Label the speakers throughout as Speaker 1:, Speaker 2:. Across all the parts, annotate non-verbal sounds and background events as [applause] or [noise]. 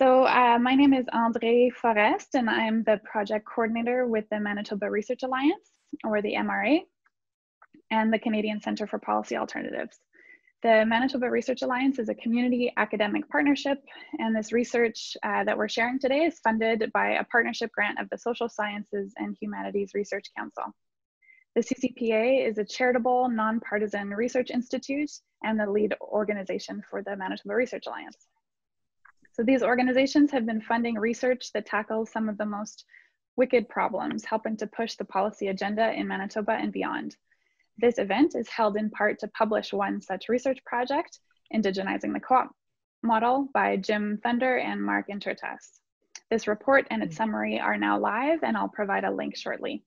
Speaker 1: So uh, my name is André Forest, and I'm the project coordinator with the Manitoba Research Alliance, or the MRA, and the Canadian Centre for Policy Alternatives. The Manitoba Research Alliance is a community academic partnership, and this research uh, that we're sharing today is funded by a partnership grant of the Social Sciences and Humanities Research Council. The CCPA is a charitable, nonpartisan research institute and the lead organization for the Manitoba Research Alliance. So these organizations have been funding research that tackles some of the most wicked problems, helping to push the policy agenda in Manitoba and beyond. This event is held in part to publish one such research project, Indigenizing the Co-op Model by Jim Thunder and Mark Intertas. This report and its hmm. summary are now live and I'll provide a link shortly.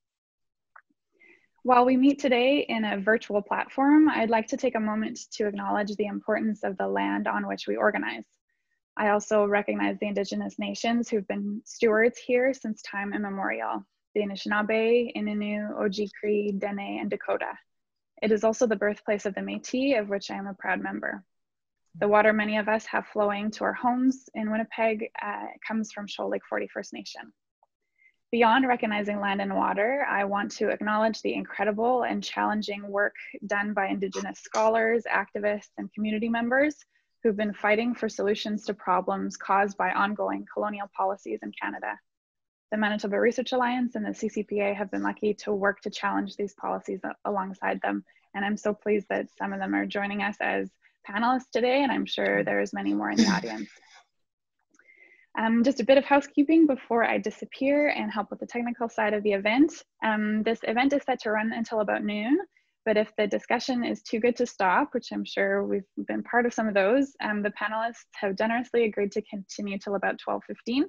Speaker 1: While we meet today in a virtual platform, I'd like to take a moment to acknowledge the importance of the land on which we organize. I also recognize the Indigenous nations who've been stewards here since time immemorial, the Anishinaabe, Innu, Ojibwe, Dene, and Dakota. It is also the birthplace of the Métis, of which I am a proud member. The water many of us have flowing to our homes in Winnipeg uh, comes from Shoal Lake 40 First Nation. Beyond recognizing land and water, I want to acknowledge the incredible and challenging work done by Indigenous scholars, activists, and community members who've been fighting for solutions to problems caused by ongoing colonial policies in Canada. The Manitoba Research Alliance and the CCPA have been lucky to work to challenge these policies alongside them. And I'm so pleased that some of them are joining us as panelists today, and I'm sure there's many more in the audience. [coughs] Um, just a bit of housekeeping before I disappear and help with the technical side of the event. Um, this event is set to run until about noon, but if the discussion is too good to stop, which I'm sure we've been part of some of those, um, the panelists have generously agreed to continue till about 12.15.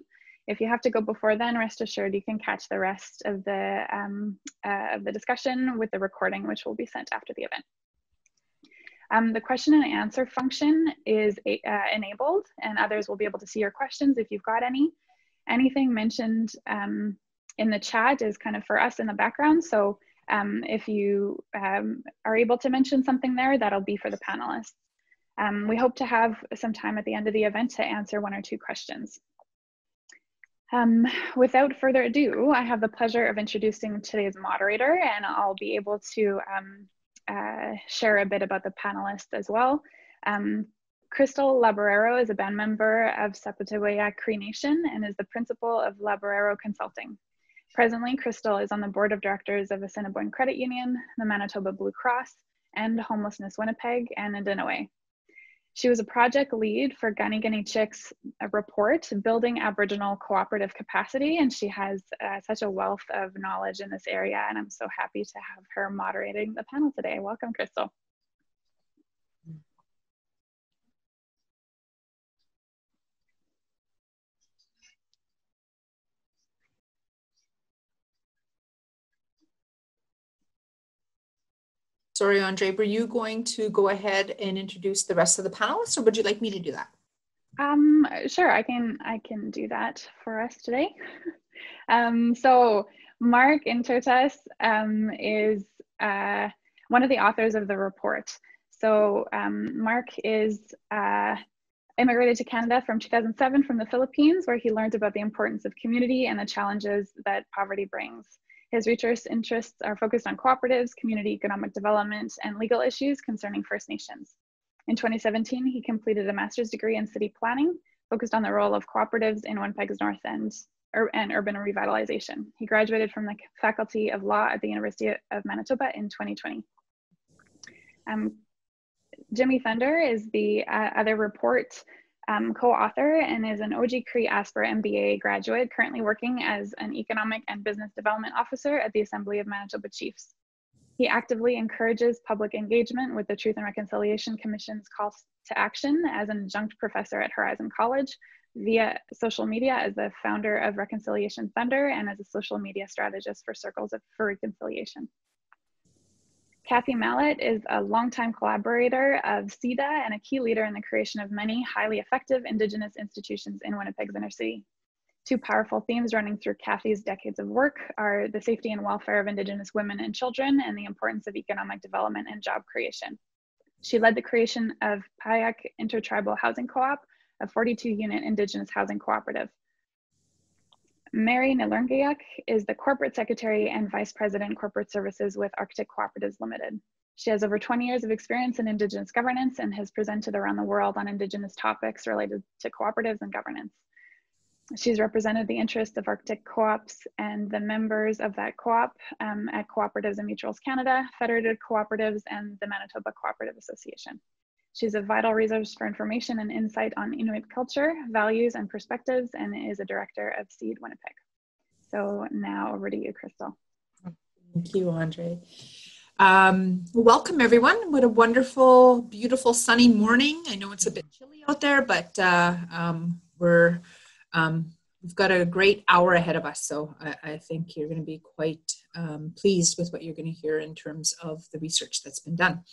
Speaker 1: If you have to go before then, rest assured you can catch the rest of the, um, uh, of the discussion with the recording, which will be sent after the event. Um, the question and answer function is uh, enabled and others will be able to see your questions if you've got any. Anything mentioned um, in the chat is kind of for us in the background. So um, if you um, are able to mention something there, that'll be for the panelists. Um, we hope to have some time at the end of the event to answer one or two questions. Um, without further ado, I have the pleasure of introducing today's moderator, and I'll be able to um, uh, share a bit about the panelists as well. Um, Crystal Laborero is a band member of Sapotaweyak Cree Nation and is the principal of Laborero Consulting. Presently, Crystal is on the board of directors of Assiniboine Credit Union, the Manitoba Blue Cross, and Homelessness Winnipeg and Ndinawe. She was a project lead for Ka Ni Kanichihk's Chick's report, Building Aboriginal Cooperative Capacity, and she has uh, such a wealth of knowledge in this area, and I'm so happy to have her moderating the panel today. Welcome, Crystal.
Speaker 2: Sorry, Andre, were you going to go ahead and introduce the rest of the panelists or would you like me to do that?
Speaker 1: Um, sure, I can, I can do that for us today. [laughs] um, so Mark Intertas um, is uh, one of the authors of the report. So um, Mark is uh, immigrated to Canada from 2007 from the Philippines, where he learned about the importance of community and the challenges that poverty brings. His research interests are focused on cooperatives, community economic development, and legal issues concerning First Nations. In 2017, he completed a master's degree in city planning, focused on the role of cooperatives in Winnipeg's North End and urban revitalization. He graduated from the Faculty of Law at the University of Manitoba in 2020. Um, Jimmy Thunder is the uh, other report um, co-author and is an Oji-Cree Asper MBA graduate, currently working as an economic and business development officer at the Assembly of Manitoba Chiefs. He actively encourages public engagement with the Truth and Reconciliation Commission's calls to action as an adjunct professor at Horizon College via social media as the founder of Reconciliation Thunder and as a social media strategist for Circles for Reconciliation. Kathy Mallett is a longtime collaborator of CEDA and a key leader in the creation of many highly effective Indigenous institutions in Winnipeg's inner city. Two powerful themes running through Kathy's decades of work are the safety and welfare of Indigenous women and children and the importance of economic development and job creation. She led the creation of Payuk Intertribal Housing Co-op, a 42 unit Indigenous housing cooperative. Mary Nirlungayuk is the corporate secretary and vice president corporate services with Arctic Cooperatives Limited. She has over 20 years of experience in Indigenous governance and has presented around the world on Indigenous topics related to cooperatives and governance. She's represented the interests of Arctic co-ops and the members of that co-op um, at Cooperatives and Mutuals Canada, Federated Cooperatives, and the Manitoba Cooperative Association. She's a vital resource for information and insight on Inuit culture, values, and perspectives, and is a director of Seed Winnipeg. So now over to you, Crystal.
Speaker 2: Thank you, Andre. Um, welcome, everyone. What a wonderful, beautiful, sunny morning. I know it's a bit chilly out there, but uh, um, we're um, we've got a great hour ahead of us. So I, I think you're going to be quite um, pleased with what you're going to hear in terms of the research that's been done.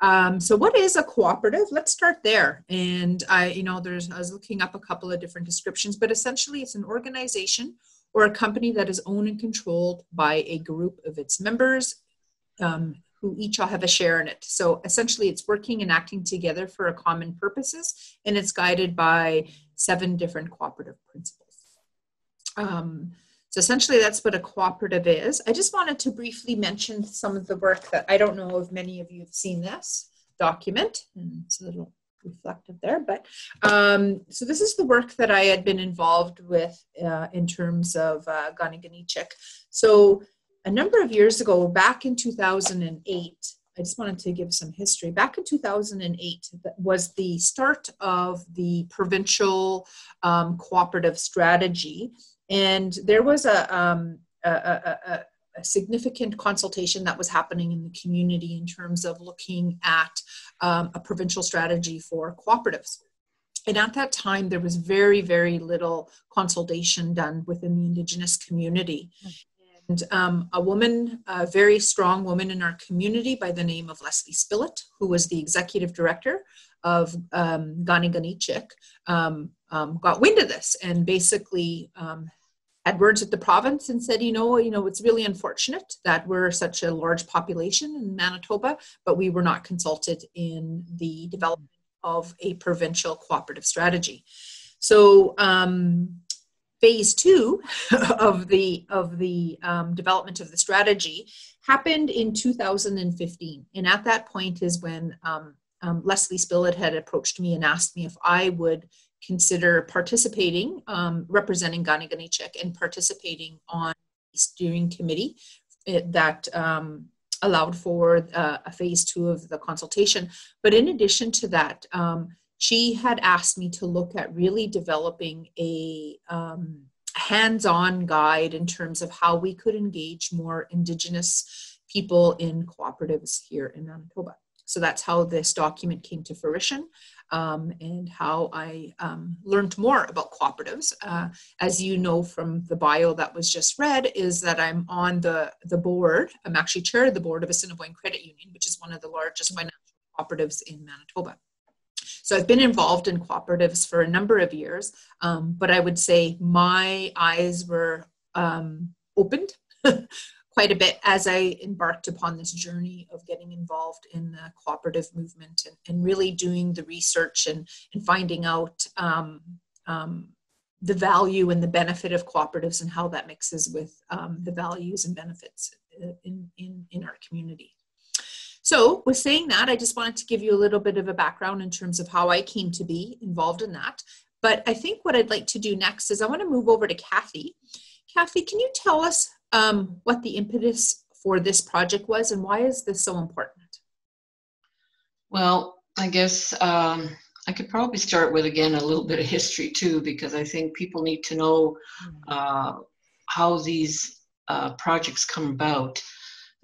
Speaker 2: Um, so what is a cooperative? Let's start there. And I, you know, there's, I was looking up a couple of different descriptions, but essentially it's an organization or a company that is owned and controlled by a group of its members um, who each all have a share in it. So essentially it's working and acting together for a common purposes and it's guided by seven different cooperative principles. Um, so essentially that's what a cooperative is. I just wanted to briefly mention some of the work that I don't know if many of you have seen this document and it's a little reflective there, but um, so this is the work that I had been involved with uh, in terms of uh, Ka Ni Kanichihk. So a number of years ago, back in 2008, I just wanted to give some history. Back in 2008 was the start of the provincial um, cooperative strategy. And there was a, um, a, a, a, significant consultation that was happening in the community in terms of looking at um, a provincial strategy for cooperatives. And at that time, there was very, very little consultation done within the Indigenous community. And um, a woman, a very strong woman in our community by the name of Leslie Spillett, who was the executive director of um, Ka Ni Kanichihk, um, um, got wind of this and basically words with the province and said, you know, you know, it's really unfortunate that we're such a large population in Manitoba, but we were not consulted in the development of a provincial cooperative strategy. So um, phase two [laughs] of the of the um, development of the strategy happened in 2015 and at that point is when um, um, leslie spillett had approached me and asked me if i would consider participating um, representing Ka Ni Kanichihk and participating on the steering committee eh, that um, allowed for uh, a phase two of the consultation. But in addition to that um, she had asked me to look at really developing a um, hands-on guide in terms of how we could engage more indigenous people in cooperatives here in manitoba so that's how this document came to fruition um, and how i um, learned more about cooperatives. Uh, as you know from the bio that was just read is that i'm on the, the board i'm actually chair of the board of assiniboine credit union which is one of the largest financial cooperatives in manitoba. So I've been involved in cooperatives for a number of years, um, but I would say my eyes were um, opened [laughs] quite a bit as I embarked upon this journey of getting involved in the cooperative movement and, and really doing the research and, and finding out um, um the value and the benefit of cooperatives and how that mixes with um, the values and benefits uh, in, in, in our community. So, with saying that, I just wanted to give you a little bit of a background in terms of how I came to be involved in that. But I think what I'd like to do next is I want to move over to Kathy. Kathy, can you tell us um, what the impetus for this project was and why is this so important?
Speaker 3: Well, I guess um, I could probably start with again a little bit of history too, because I think people need to know hmm. uh, how these uh, projects come about.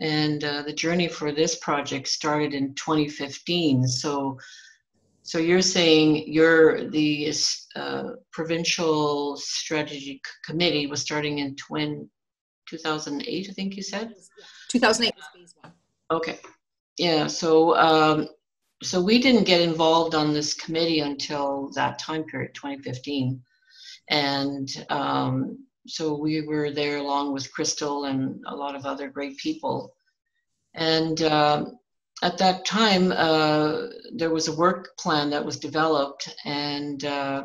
Speaker 3: And uh, the journey for this project started in 2015. So, so you're saying you're the uh, provincial strategy committee was starting in twin, 2008, I think you said.
Speaker 2: 2008 was phase one.
Speaker 3: Okay, yeah. So, um, so we didn't get involved on this committee until that time period, 2015, and um, so we were there along with Crystal and a lot of other great people. And um, at that time, uh, there was a work plan that was developed, and uh,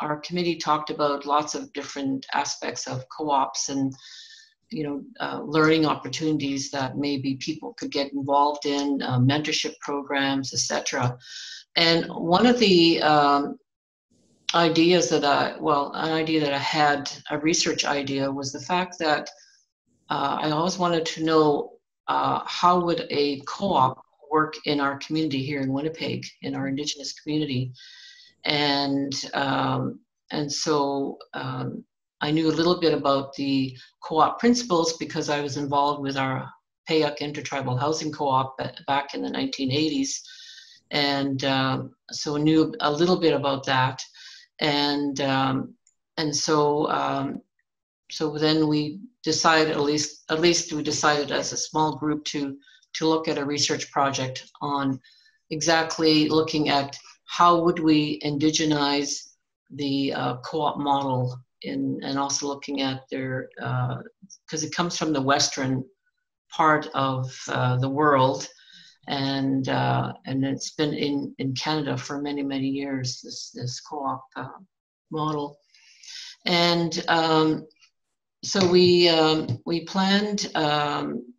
Speaker 3: our committee talked about lots of different aspects of co-ops and you know uh, learning opportunities that maybe people could get involved in, uh, mentorship programs, etc. And one of the um, ideas that I, well, an idea that I had, a research idea, was the fact that uh, I always wanted to know uh, how would a co-op work in our community here in Winnipeg, in our Indigenous community, and um, and so um, I knew a little bit about the co-op principles because I was involved with our Payuk Intertribal Housing Co-op back in the 1980s, and um, so knew a little bit about that, and um, and so um, so then we decided at least at least we decided as a small group to to look at a research project on exactly looking at how would we indigenize the uh, co-op model in, and also looking at their because uh, it comes from the western part of uh, the world. And uh, and it's been in, in Canada for many many years this this co-op uh, model. And um, so we um, we planned um,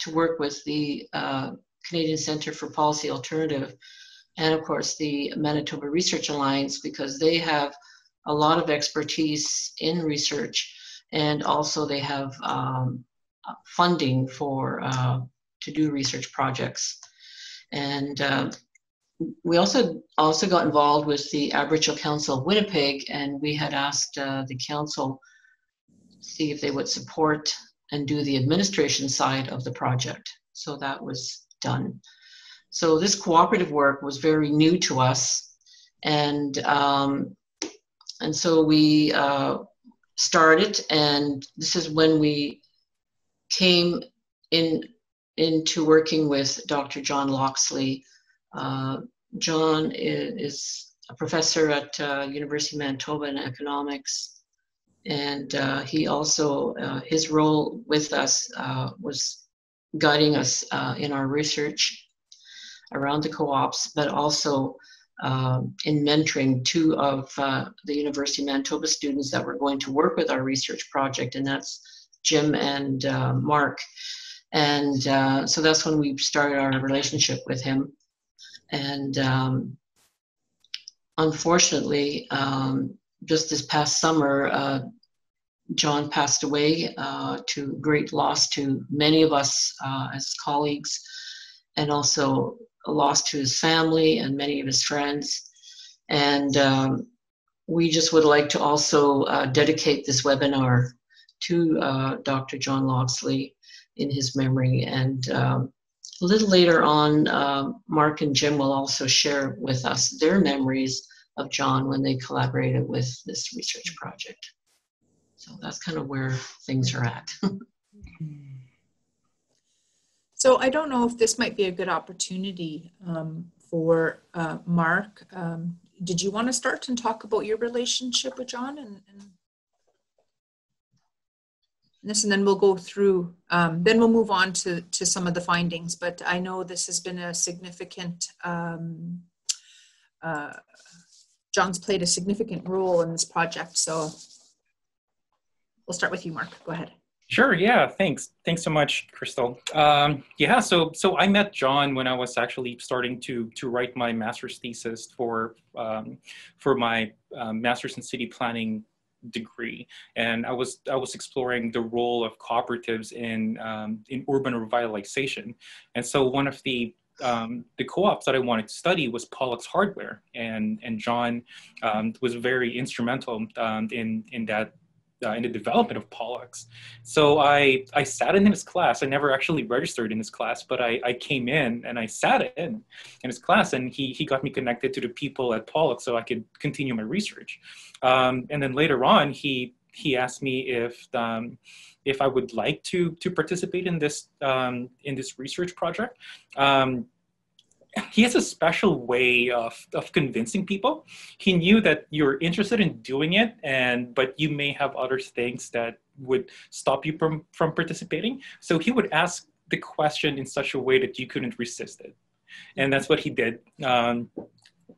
Speaker 3: to work with the uh, Canadian Centre for Policy Alternative and of course the Manitoba Research Alliance because they have a lot of expertise in research and also they have um, funding for uh, to do research projects and uh, we also also got involved with the Aboriginal Council of Winnipeg and we had asked uh, the council see if they would support and do the administration side of the project. So that was done. So this cooperative work was very new to us, and um, and so we uh, started, and this is when we came in into working with Dr. John Loxley. Uh, John is a professor at uh, University of Manitoba in economics and uh, he also uh, his role with us uh, was guiding us uh, in our research around the co-ops, but also um, in mentoring two of uh, the University of Manitoba students that were going to work with our research project, and that's Jim and uh, Mark. And so that's when we started our relationship with him. And um, unfortunately, um, just this past summer, uh, John passed away uh, to great loss to many of us uh, as colleagues, and also a loss to his family and many of his friends. And um, we just would like to also uh, dedicate this webinar to uh, Dr. John Loxley in his memory. And um, a little later on, um, Mark and Jim will also share with us their memories of John when they collaborated with this research project. So that's kind of where things are at. [laughs]
Speaker 2: so I don't know if this might be a good opportunity um, for uh, Mark. Um, did you want to start and talk about your relationship with John and, and this and then we'll go through um, then we'll move on to to some of the findings but i know this has been a significant um, uh, john's played a significant role in this project so we'll start with you, Mark. Go ahead.
Speaker 4: Sure. Yeah. Thanks. Thanks so much, Crystal. Um, yeah. So, so I met John when I was actually starting to to write my master's thesis for um, for my um, master's in city planning degree, and I was I was exploring the role of cooperatives in um, in urban revitalization, and so one of the um, the co-ops that I wanted to study was Pollock's Hardware, and and John um, was very instrumental um, in in that uh, in the development of Pollock's. So I, I sat in his class. I never actually registered in his class, but I, I came in and I sat in in his class, and he, he got me connected to the people at Pollock's so I could continue my research. Um, and then later on, he he asked me if um, if I would like to to participate in this um, in this research project. Um, he has a special way of, of convincing people. He knew that you're interested in doing it, and but you may have other things that would stop you from from participating. So he would ask the question in such a way that you couldn't resist it. And that's what he did. Um,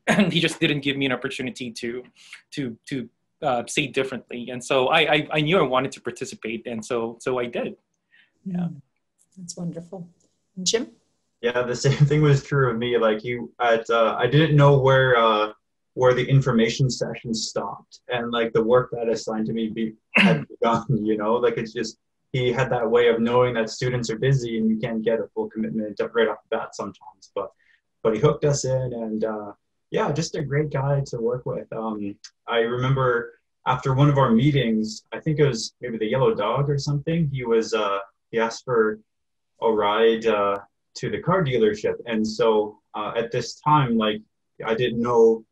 Speaker 4: and [clears throat] he just didn't give me an opportunity to, to, to uh, say differently. And so I, I, I, knew I wanted to participate. And so, so I did.
Speaker 2: Yeah. Mm, that's wonderful. Jim?
Speaker 5: Yeah, the same thing was true of me. Like you, at uh, I didn't know where uh, where the information session stopped, and like the work that assigned to me be, had [clears throat] begun. You know, like it's just he had that way of knowing that students are busy and you can't get a full commitment right off the bat sometimes. But but he hooked us in, and uh, yeah, just a great guy to work with. Um, I remember after one of our meetings, I think it was maybe the Yellow Dog or something. He was uh, he asked for a ride uh, to the car dealership. And so uh, at this time, like I didn't know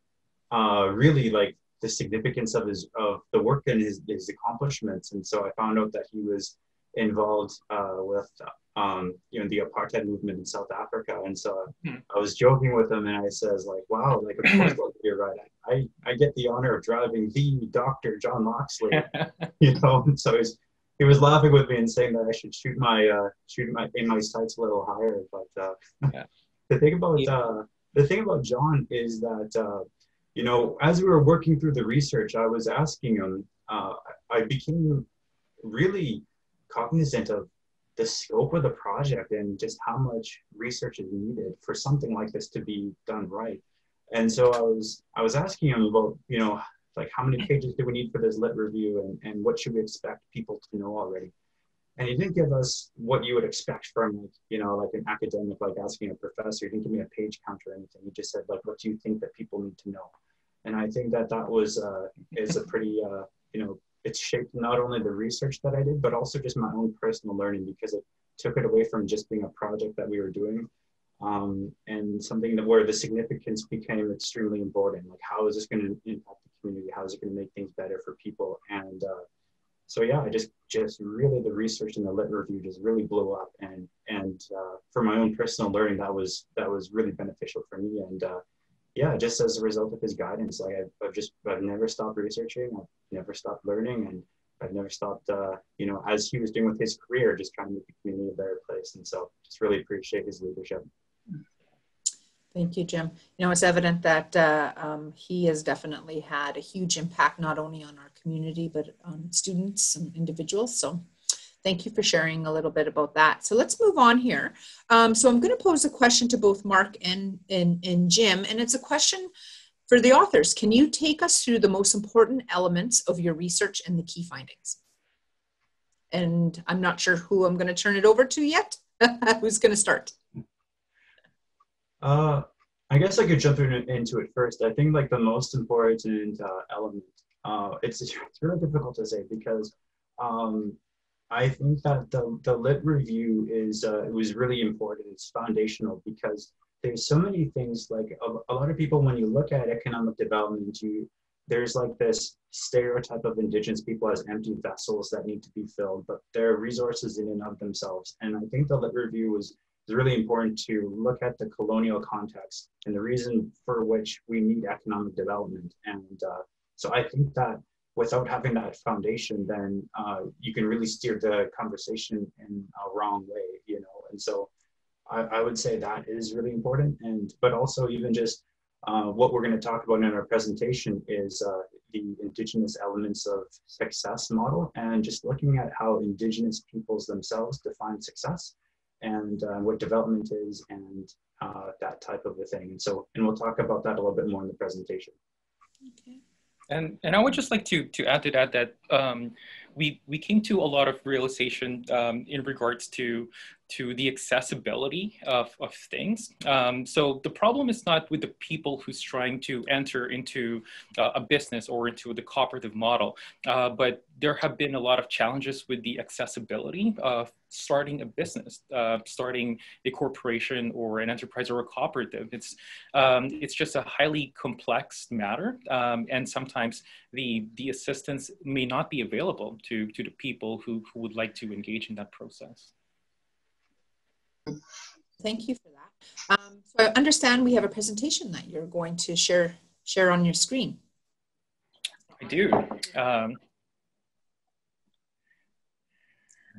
Speaker 5: uh, really like the significance of his of the work and his, his accomplishments. And so I found out that he was involved uh, with um, you know the apartheid movement in South Africa. And so hmm. I was joking with him, and I says like, "Wow, like of course [clears throat] be right. I, I get the honor of driving the Dr. John Loxley, [laughs] you know." And so he's he was laughing with me and saying that I should shoot my uh, shoot my aim my sights a little higher. But uh, yeah. [laughs] the thing about uh, the thing about John is that uh, you know as we were working through the research, I was asking him. Uh, I became really cognizant of the scope of the project and just how much research is needed for something like this to be done right. And so I was I was asking him about you know like how many pages do we need for this lit review and, and what should we expect people to know already? And he didn't give us what you would expect from like you know like an academic like asking a professor. He didn't give me a page count or anything. He just said like what do you think that people need to know? And i think that that was uh, is a pretty uh, you know it's shaped not only the research that i did but also just my own personal learning because it took it away from just being a project that we were doing um, and something that where the significance became extremely important like how is this going to impact the community? How is it going to make things better for people? And uh, so yeah, I just just really the research and the lit review just really blew up, and and uh, for my own personal learning, that was that was really beneficial for me. And uh, yeah, just as a result of his guidance, like I've, I've, just I've never stopped researching, I've never stopped learning, and I've never stopped, uh, you know, as he was doing with his career, just trying to make the community a better place. And so, just really appreciate his leadership.
Speaker 2: Thank you, Jim. You know, it's evident that uh, um, he has definitely had a huge impact, not only on our community, but on students and individuals. So thank you for sharing a little bit about that. So let's move on here. Um, so I'm going to pose a question to both Mark and, and, and Jim, and it's a question for the authors. Can you take us through the most important elements of your research and the key findings? And I'm not sure who I'm going to turn it over to yet. [laughs] Who's going to start?
Speaker 5: Uh, I guess I could jump in, into it first. I think like the most important uh, element. Uh, it's [laughs] it's really difficult to say because um, I think that the the lit review is uh, it was really important. It's foundational because there's so many things like a, a lot of people when you look at economic development, you there's like this stereotype of indigenous people as empty vessels that need to be filled, but they're resources in and of themselves. And I think the lit review was it's really important to look at the colonial context and the reason for which we need economic development. And uh, so I think that without having that foundation, then uh, you can really steer the conversation in a wrong way, you know. And so I, I would say that is really important. And but also even just uh, what we're going to talk about in our presentation is uh, the indigenous elements of success model and just looking at how indigenous peoples themselves define success and uh, what development is and uh, that type of a thing. And so, and we'll talk about that a little bit more in the presentation.
Speaker 4: Okay. And, and I would just like to, to add to that, that um, we, we came to a lot of realization um, in regards to to the accessibility of, of things. Um, so the problem is not with the people who's trying to enter into uh, a business or into the cooperative model, uh, but there have been a lot of challenges with the accessibility of starting a business, uh, starting a corporation or an enterprise or a cooperative. It's, um, it's just a highly complex matter. Um, and sometimes the, the assistance may not be available to, to the people who, who would like to engage in that process.
Speaker 2: Thank you for that. Um, so I understand we have a presentation that you're going to share share on your screen.
Speaker 4: I do. Um,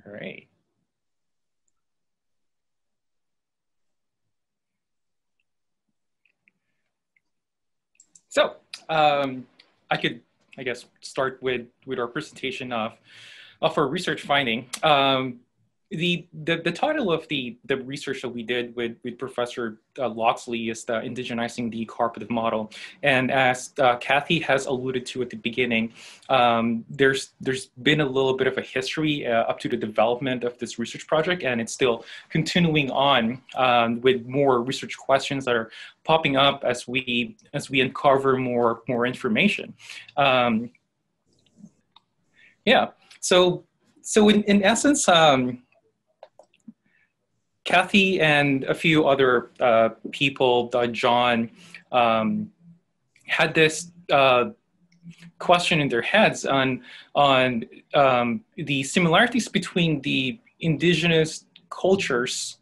Speaker 4: all right. So um, I could, I guess, start with, with our presentation of, of our research finding. Um, the, the, the title of the, the research that we did with, with Professor uh, Loxley is the indigenizing the cooperative model. And as uh, Kathy has alluded to at the beginning, um, there's, there's been a little bit of a history uh, up to the development of this research project, and it's still continuing on um, with more research questions that are popping up as we, as we uncover more, more information. Um, yeah, so, so in, in essence, um, Kathy and a few other uh, people, uh, John, um, had this uh, question in their heads on on um, the similarities between the indigenous cultures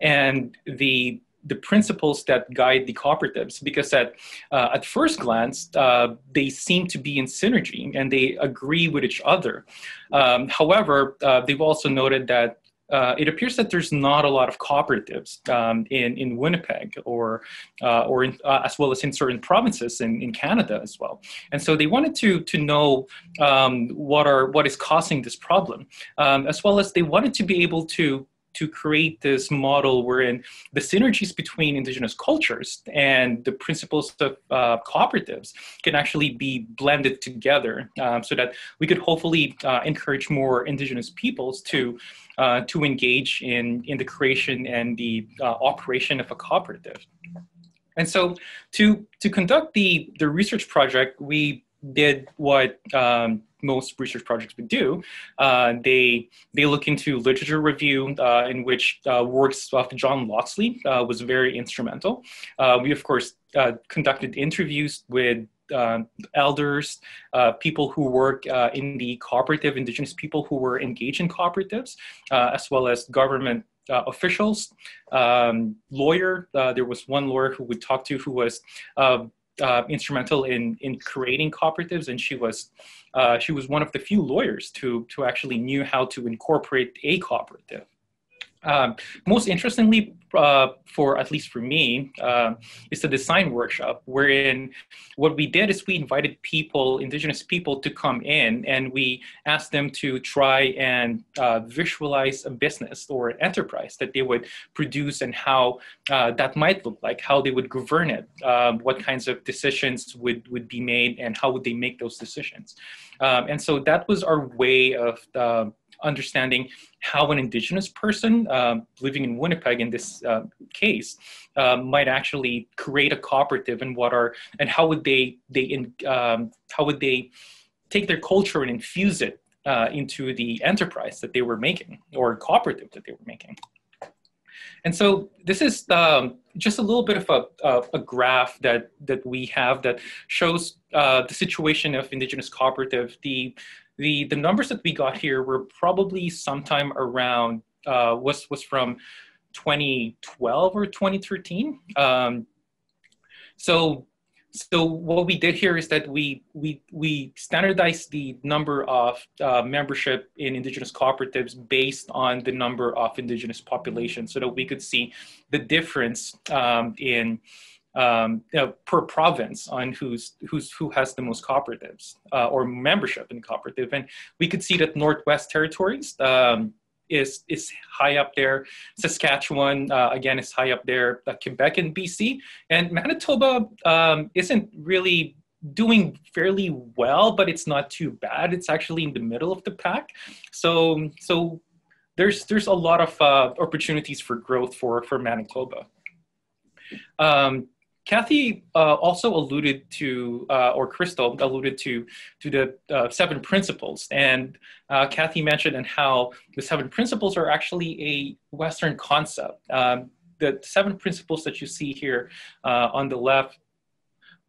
Speaker 4: and the the principles that guide the cooperatives. Because at uh, at first glance uh, they seem to be in synergy and they agree with each other. Um, however uh, they've also noted that uh, it appears that there's not a lot of cooperatives um, in, in Winnipeg or, uh, or in, uh, as well as in certain provinces in, in Canada as well. And so they wanted to, to know um, what, are, what is causing this problem, um, as well as they wanted to be able to to create this model wherein the synergies between indigenous cultures and the principles of uh, cooperatives can actually be blended together um, so that we could hopefully uh, encourage more indigenous peoples to uh, to engage in in the creation and the uh, operation of a cooperative and so to to conduct the the research project we did what um, most research projects would do. Uh, they they look into literature review, uh, in which uh, works of John Loxley uh, was very instrumental. Uh, we of course uh, conducted interviews with elders, people who work in the cooperative, indigenous people who were engaged in cooperatives, as well as government uh, officials, um, lawyer. Uh, there was one lawyer who we talked to who was uh, uh, instrumental in in creating cooperatives, and she was uh, she was one of the few lawyers to to actually knew how to incorporate a cooperative. Um, most interestingly, uh, for at least for me, uh, is the design workshop, wherein what we did is we invited people, indigenous people, to come in, and we asked them to try and uh, visualize a business or an enterprise that they would produce and how uh, that might look like, how they would govern it, um, what kinds of decisions would would be made, and how would they make those decisions. Um, and so that was our way of uh, understanding how an indigenous person um, living in Winnipeg in this uh, case uh, might actually create a cooperative and what are and how would they they in, um, how would they take their culture and infuse it uh, into the enterprise that they were making or cooperative that they were making. And so this is um, just a little bit of a, a, a, graph that, that we have that shows uh, the situation of indigenous cooperative. The the the numbers that we got here were probably sometime around uh, was was from 2012 or 2013. Um, so so what we did here is that we we we standardized the number of uh, membership in indigenous cooperatives based on the number of indigenous population, so that we could see the difference um, in um, you know, per province on who's who's who has the most cooperatives uh, or membership in cooperative, and we could see that Northwest Territories um, is is high up there. Saskatchewan uh, again is high up there. Uh, Quebec and BC and Manitoba um, isn't really doing fairly well, but it's not too bad. It's actually in the middle of the pack. So so there's there's a lot of uh, opportunities for growth for for Manitoba. Um, Kathy uh, also alluded to, uh, or Crystal alluded to, to the uh, seven principles. And uh, Kathy mentioned and how the seven principles are actually a Western concept. Um, the seven principles that you see here uh, on the left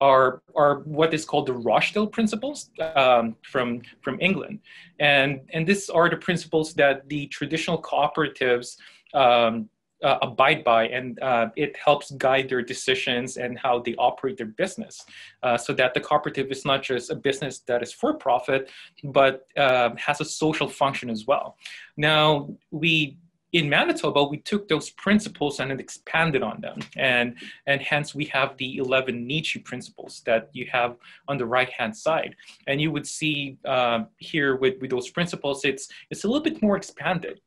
Speaker 4: are, are what is called the Rochdale principles um, from, from England. And, and these are the principles that the traditional cooperatives um, uh, abide by and uh, it helps guide their decisions and how they operate their business uh, so that the cooperative is not just a business that is for profit but um, has a social function as well now we in Manitoba, we took those principles and expanded on them. And, and hence we have the 11 Neechi principles that you have on the right-hand side. And you would see uh, here with, with those principles, it's, it's a little bit more expanded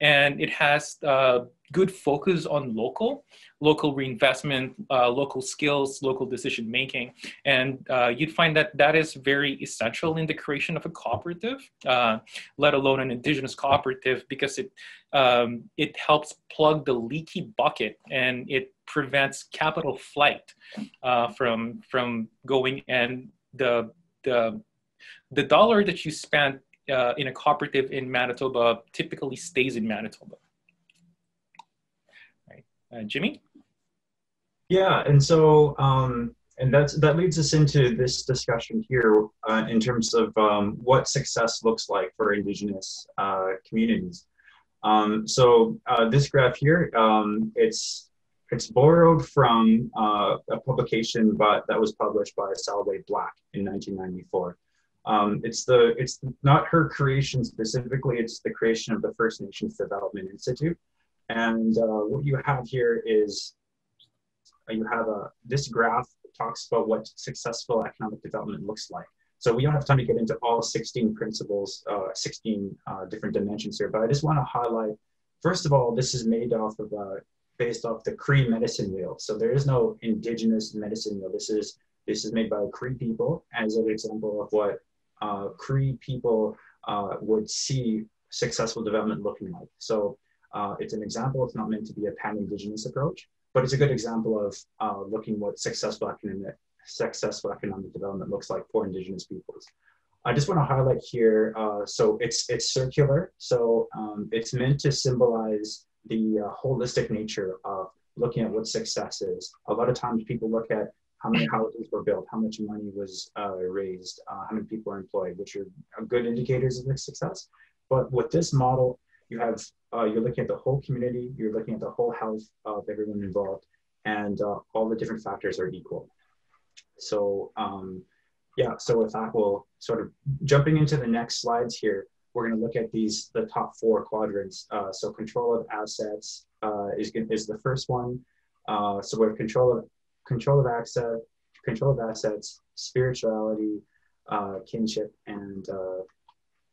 Speaker 4: and it has uh, good focus on local, local reinvestment, uh, local skills, local decision making, and uh, you'd find that that is very essential in the creation of a cooperative, uh, let alone an indigenous cooperative, because it um, it helps plug the leaky bucket and it prevents capital flight uh, from from going and the the the dollar that you spent uh, in a cooperative in Manitoba typically stays in Manitoba. Right, uh, Jimmy.
Speaker 5: Yeah, and so um, and that's that leads us into this discussion here uh, in terms of um, what success looks like for Indigenous uh, communities. Um, so uh, this graph here, um, it's it's borrowed from uh, a publication, but that was published by Salway Black in 1994. Um, it's the it's not her creation specifically. It's the creation of the First Nations Development Institute, and uh, what you have here is you have a this graph talks about what successful economic development looks like. So we don't have time to get into all 16 principles, uh, 16 uh, different dimensions here, but I just want to highlight. First of all, this is made off of uh, based off the Cree medicine wheel. So there is no indigenous medicine wheel. This is this is made by Cree people as an example of what uh, Cree people uh, would see successful development looking like. So uh, it's an example. It's not meant to be a pan-indigenous approach, but it's a good example of uh, looking what successful economic successful economic development looks like for indigenous peoples. I just want to highlight here. Uh, so it's it's circular. So um, it's meant to symbolize the holistic nature of looking at what success is. A lot of times people look at how many houses were built, how much money was uh, raised, uh, how many people are employed, which are good indicators of success. But with this model, you have uh, you're looking at the whole community, you're looking at the whole health of everyone involved, and uh, all the different factors are equal. So um, yeah, so with that, we'll sort of jumping into the next slides here. We're going to look at these the top four quadrants. Uh, so control of assets uh, is is the first one. so we have control of control of access, control of assets, spirituality, uh, kinship, and uh,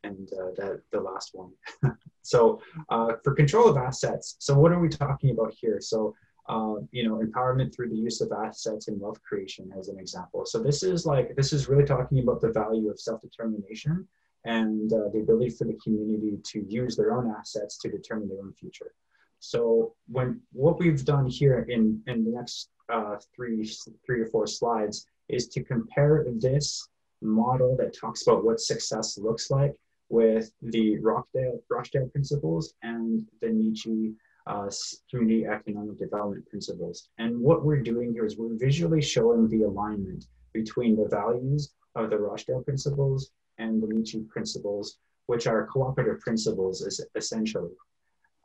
Speaker 5: and uh, that the last one. [laughs] so uh, for control of assets, so what are we talking about here? So uh, you know, empowerment through the use of assets and wealth creation as an example. So this is like this is really talking about the value of self-determination and uh, the ability for the community to use their own assets to determine their own future. So when what we've done here in, in the next uh, three, three or four slides is to compare this model that talks about what success looks like with the Rochdale, Rochdale principles and the Neechi uh, community economic development principles. And what we're doing here is we're visually showing the alignment between the values of the Rochdale principles and the Neechi principles, which are cooperative principles essentially.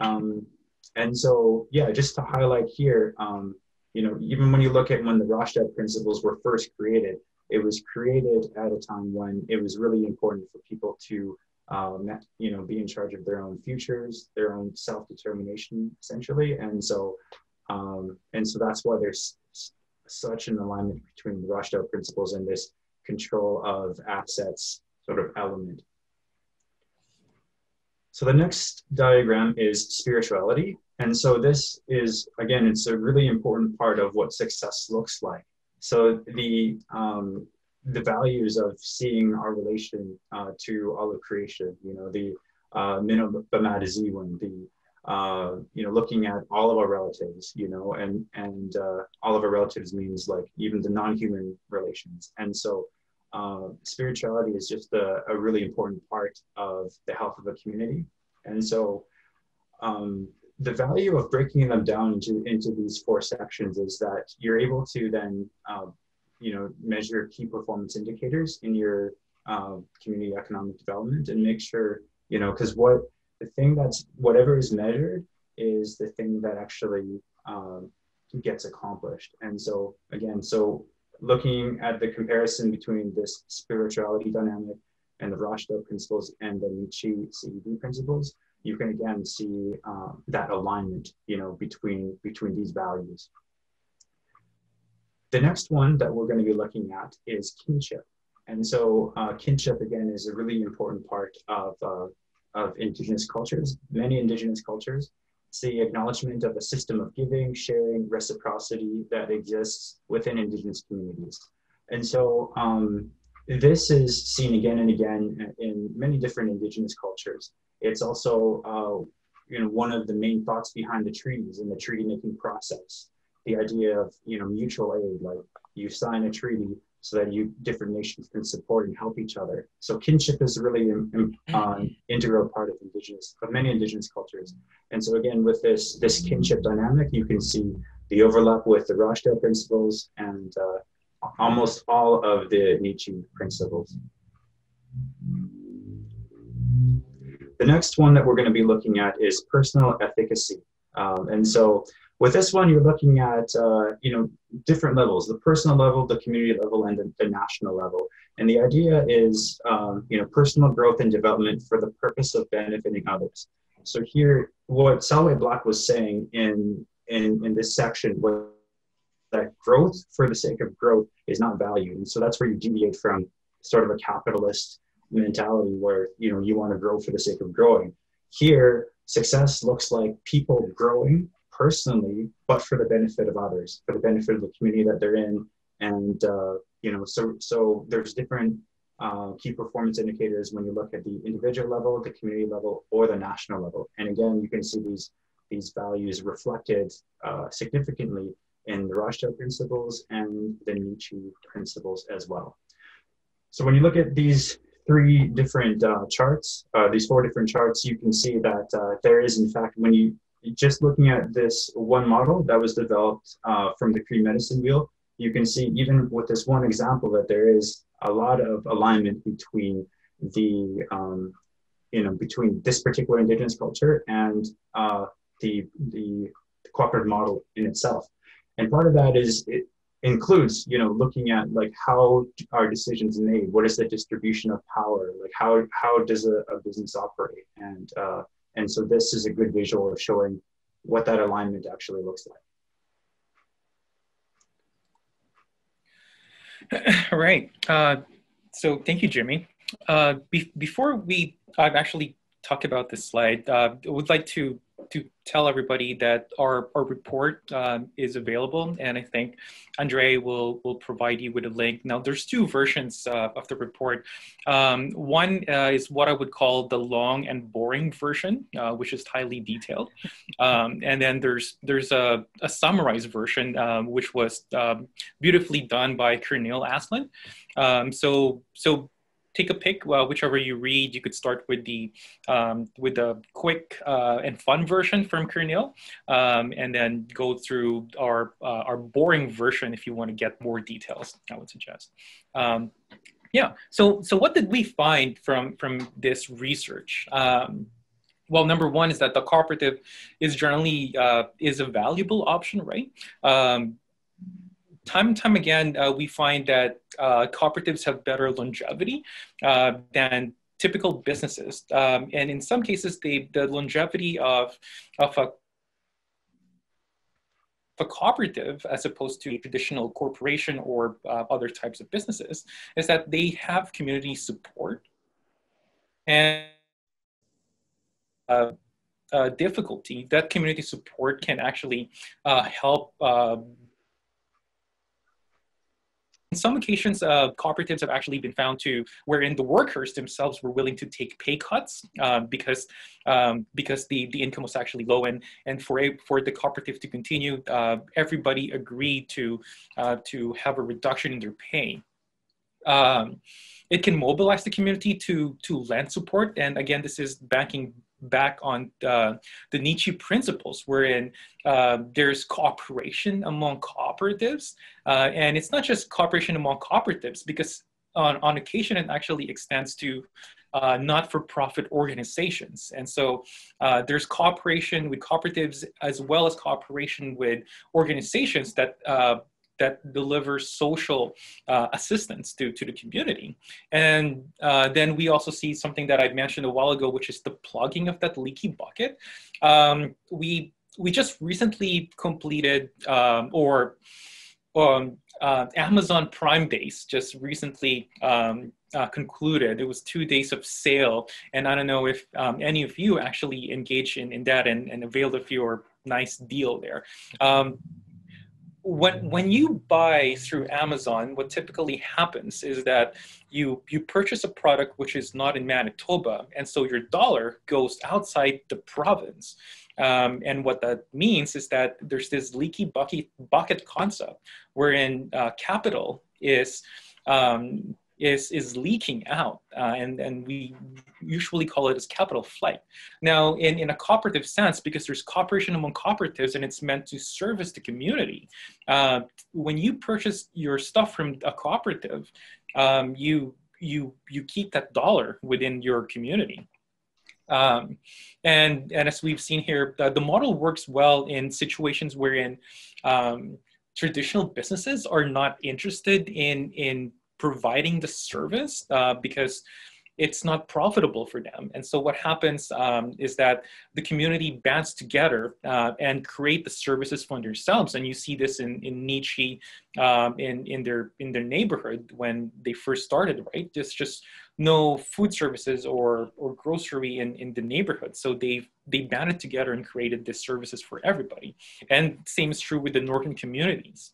Speaker 5: Um, and so, yeah, just to highlight here, um, you know, even when you look at when the Rochdale principles were first created, it was created at a time when it was really important for people to, um, you know, be in charge of their own futures, their own self-determination, essentially. And so, um, and so that's why there's such an alignment between the Rochdale principles and this control of assets sort of element. So the next diagram is spirituality. And so this is, again, it's a really important part of what success looks like. So the, um, the values of seeing our relation uh, to all of creation, you know, the uh, the, uh, you know, looking at all of our relatives, you know, and, and uh, all of our relatives means like even the non-human relations. And so uh, spirituality is just a, a, really important part of the health of a community. And so um, the value of breaking them down into, into these four sections is that you're able to then, uh, you know, measure key performance indicators in your uh, community economic development and make sure, you know, because what the thing that's whatever is measured is the thing that actually um, gets accomplished. And so again, so looking at the comparison between this spirituality dynamic and the Rochdale principles and the Neechi CED principles, you can again see uh, that alignment, you know, between between these values. The next one that we're going to be looking at is kinship. And so uh, kinship, again, is a really important part of, uh, of indigenous cultures, many indigenous cultures. The acknowledgement of a system of giving, sharing, reciprocity that exists within indigenous communities. And so um, this is seen again and again in many different indigenous cultures. It's also uh, you know, one of the main thoughts behind the treaties and the treaty making process. The idea of you know mutual aid, like you sign a treaty so that you different nations can support and help each other. So kinship is really an uh, integral part of indigenous of many indigenous cultures. And so again, with this this kinship dynamic, you can see the overlap with the Rochdale principles and uh, almost all of the Neechi principles. The next one that we're going to be looking at is personal efficacy. Um, and so with this one, you're looking at uh, you know different levels: the personal level, the community level, and the, the national level. And the idea is um, you know personal growth and development for the purpose of benefiting others. So here, what Selway Black was saying in in in this section was that growth for the sake of growth is not valued. And so that's where you deviate from sort of a capitalist mentality where you know you want to grow for the sake of growing. Here, success looks like people growing personally, but for the benefit of others, for the benefit of the community that they're in. And uh, you know, so so there's different uh, key performance indicators when you look at the individual level, the community level, or the national level. And again, you can see these these values reflected uh, significantly in the Rochdale principles and the Neechi principles as well. So when you look at these three different uh, charts, uh, these four different charts, you can see that uh, there is, in fact, when you just looking at this one model that was developed uh, from the Cree medicine wheel, you can see even with this one example that there is a lot of alignment between the, um, you know, between this particular indigenous culture and uh, the, the cooperative model in itself. And part of that is it includes, you know, looking at like how are decisions made? What is the distribution of power? Like how how does a, a business operate? And uh, and so this is a good visual of showing what that alignment actually looks
Speaker 4: like. [laughs] Right. Uh, so thank you, Jimmy. Uh, be before we I've actually talk about this slide, uh, I would like to to tell everybody that our, our report um, is available and I think Andre will, will provide you with a link. Now there's two versions uh, of the report. Um, one uh, is what I would call the long and boring version, uh, which is highly detailed. Um, and then there's, there's a, a summarized version, um, which was um, beautifully done by Kernil Aslan. Um, so, so take a pick, whichever you read. You could start with the um, with the quick uh, and fun version from Kernil, um, and then go through our uh, our boring version if you want to get more details. I would suggest. Um, yeah. So so what did we find from from this research? Um, well, number one is that the cooperative is generally uh, is a valuable option, right? Um, time and time again, uh, we find that uh, cooperatives have better longevity uh, than typical businesses. Um, and in some cases, they, the longevity of, of a a cooperative, as opposed to a traditional corporation or uh, other types of businesses, is that they have community support and uh, uh, difficulty. That community support can actually uh, help uh, in some occasions, uh, cooperatives have actually been found to wherein the workers themselves were willing to take pay cuts uh, because um, because the, the income was actually low, and and for a, for the cooperative to continue, uh, everybody agreed to uh, to have a reduction in their pay. Um, it can mobilize the community to to lend support, and again, this is banking back on uh, the Neechi principles, wherein uh, there's cooperation among cooperatives. Uh, and it's not just cooperation among cooperatives, because on, on occasion it actually extends to uh, not-for-profit organizations. And so uh, there's cooperation with cooperatives as well as cooperation with organizations that uh, that delivers social uh, assistance to, to the community. And uh, then we also see something that I mentioned a while ago, which is the plugging of that leaky bucket. Um, we we just recently completed um, or um, uh, Amazon Prime Days just recently um, uh, concluded. It was two days of sale, and I don't know if um, any of you actually engaged in, in that and, and availed of your nice deal there. Um, when when you buy through Amazon, what typically happens is that you you purchase a product which is not in Manitoba, and so your dollar goes outside the province. Um, and what that means is that there's this leaky bucket bucket concept, wherein uh, capital is um, is is leaking out, uh, and and we usually call it as capital flight. Now, in in a cooperative sense, because there's cooperation among cooperatives, and it's meant to service the community. Uh, when you purchase your stuff from a cooperative, um, you you you keep that dollar within your community. Um, and, and as we've seen here, the, the model works well in situations wherein um, traditional businesses are not interested in, in providing the service uh, because it's not profitable for them. And so what happens um, is that the community bands together uh, and create the services for themselves. And you see this in, in Neechi um, in, in, their, in their neighborhood when they first started, right? there's just no food services or, or grocery in, in the neighborhood. So they they banded together and created these services for everybody. And same is true with the northern communities.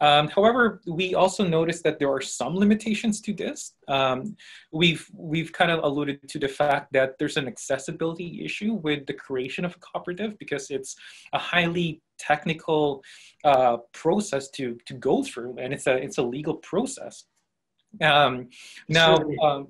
Speaker 4: Um, however, we also noticed that there are some limitations to this. Um, we've, we've kind of alluded to the fact that there's an accessibility issue with the creation of a cooperative because it's a highly technical uh, process to, to go through and it's a, it's a legal process. Um, now, um,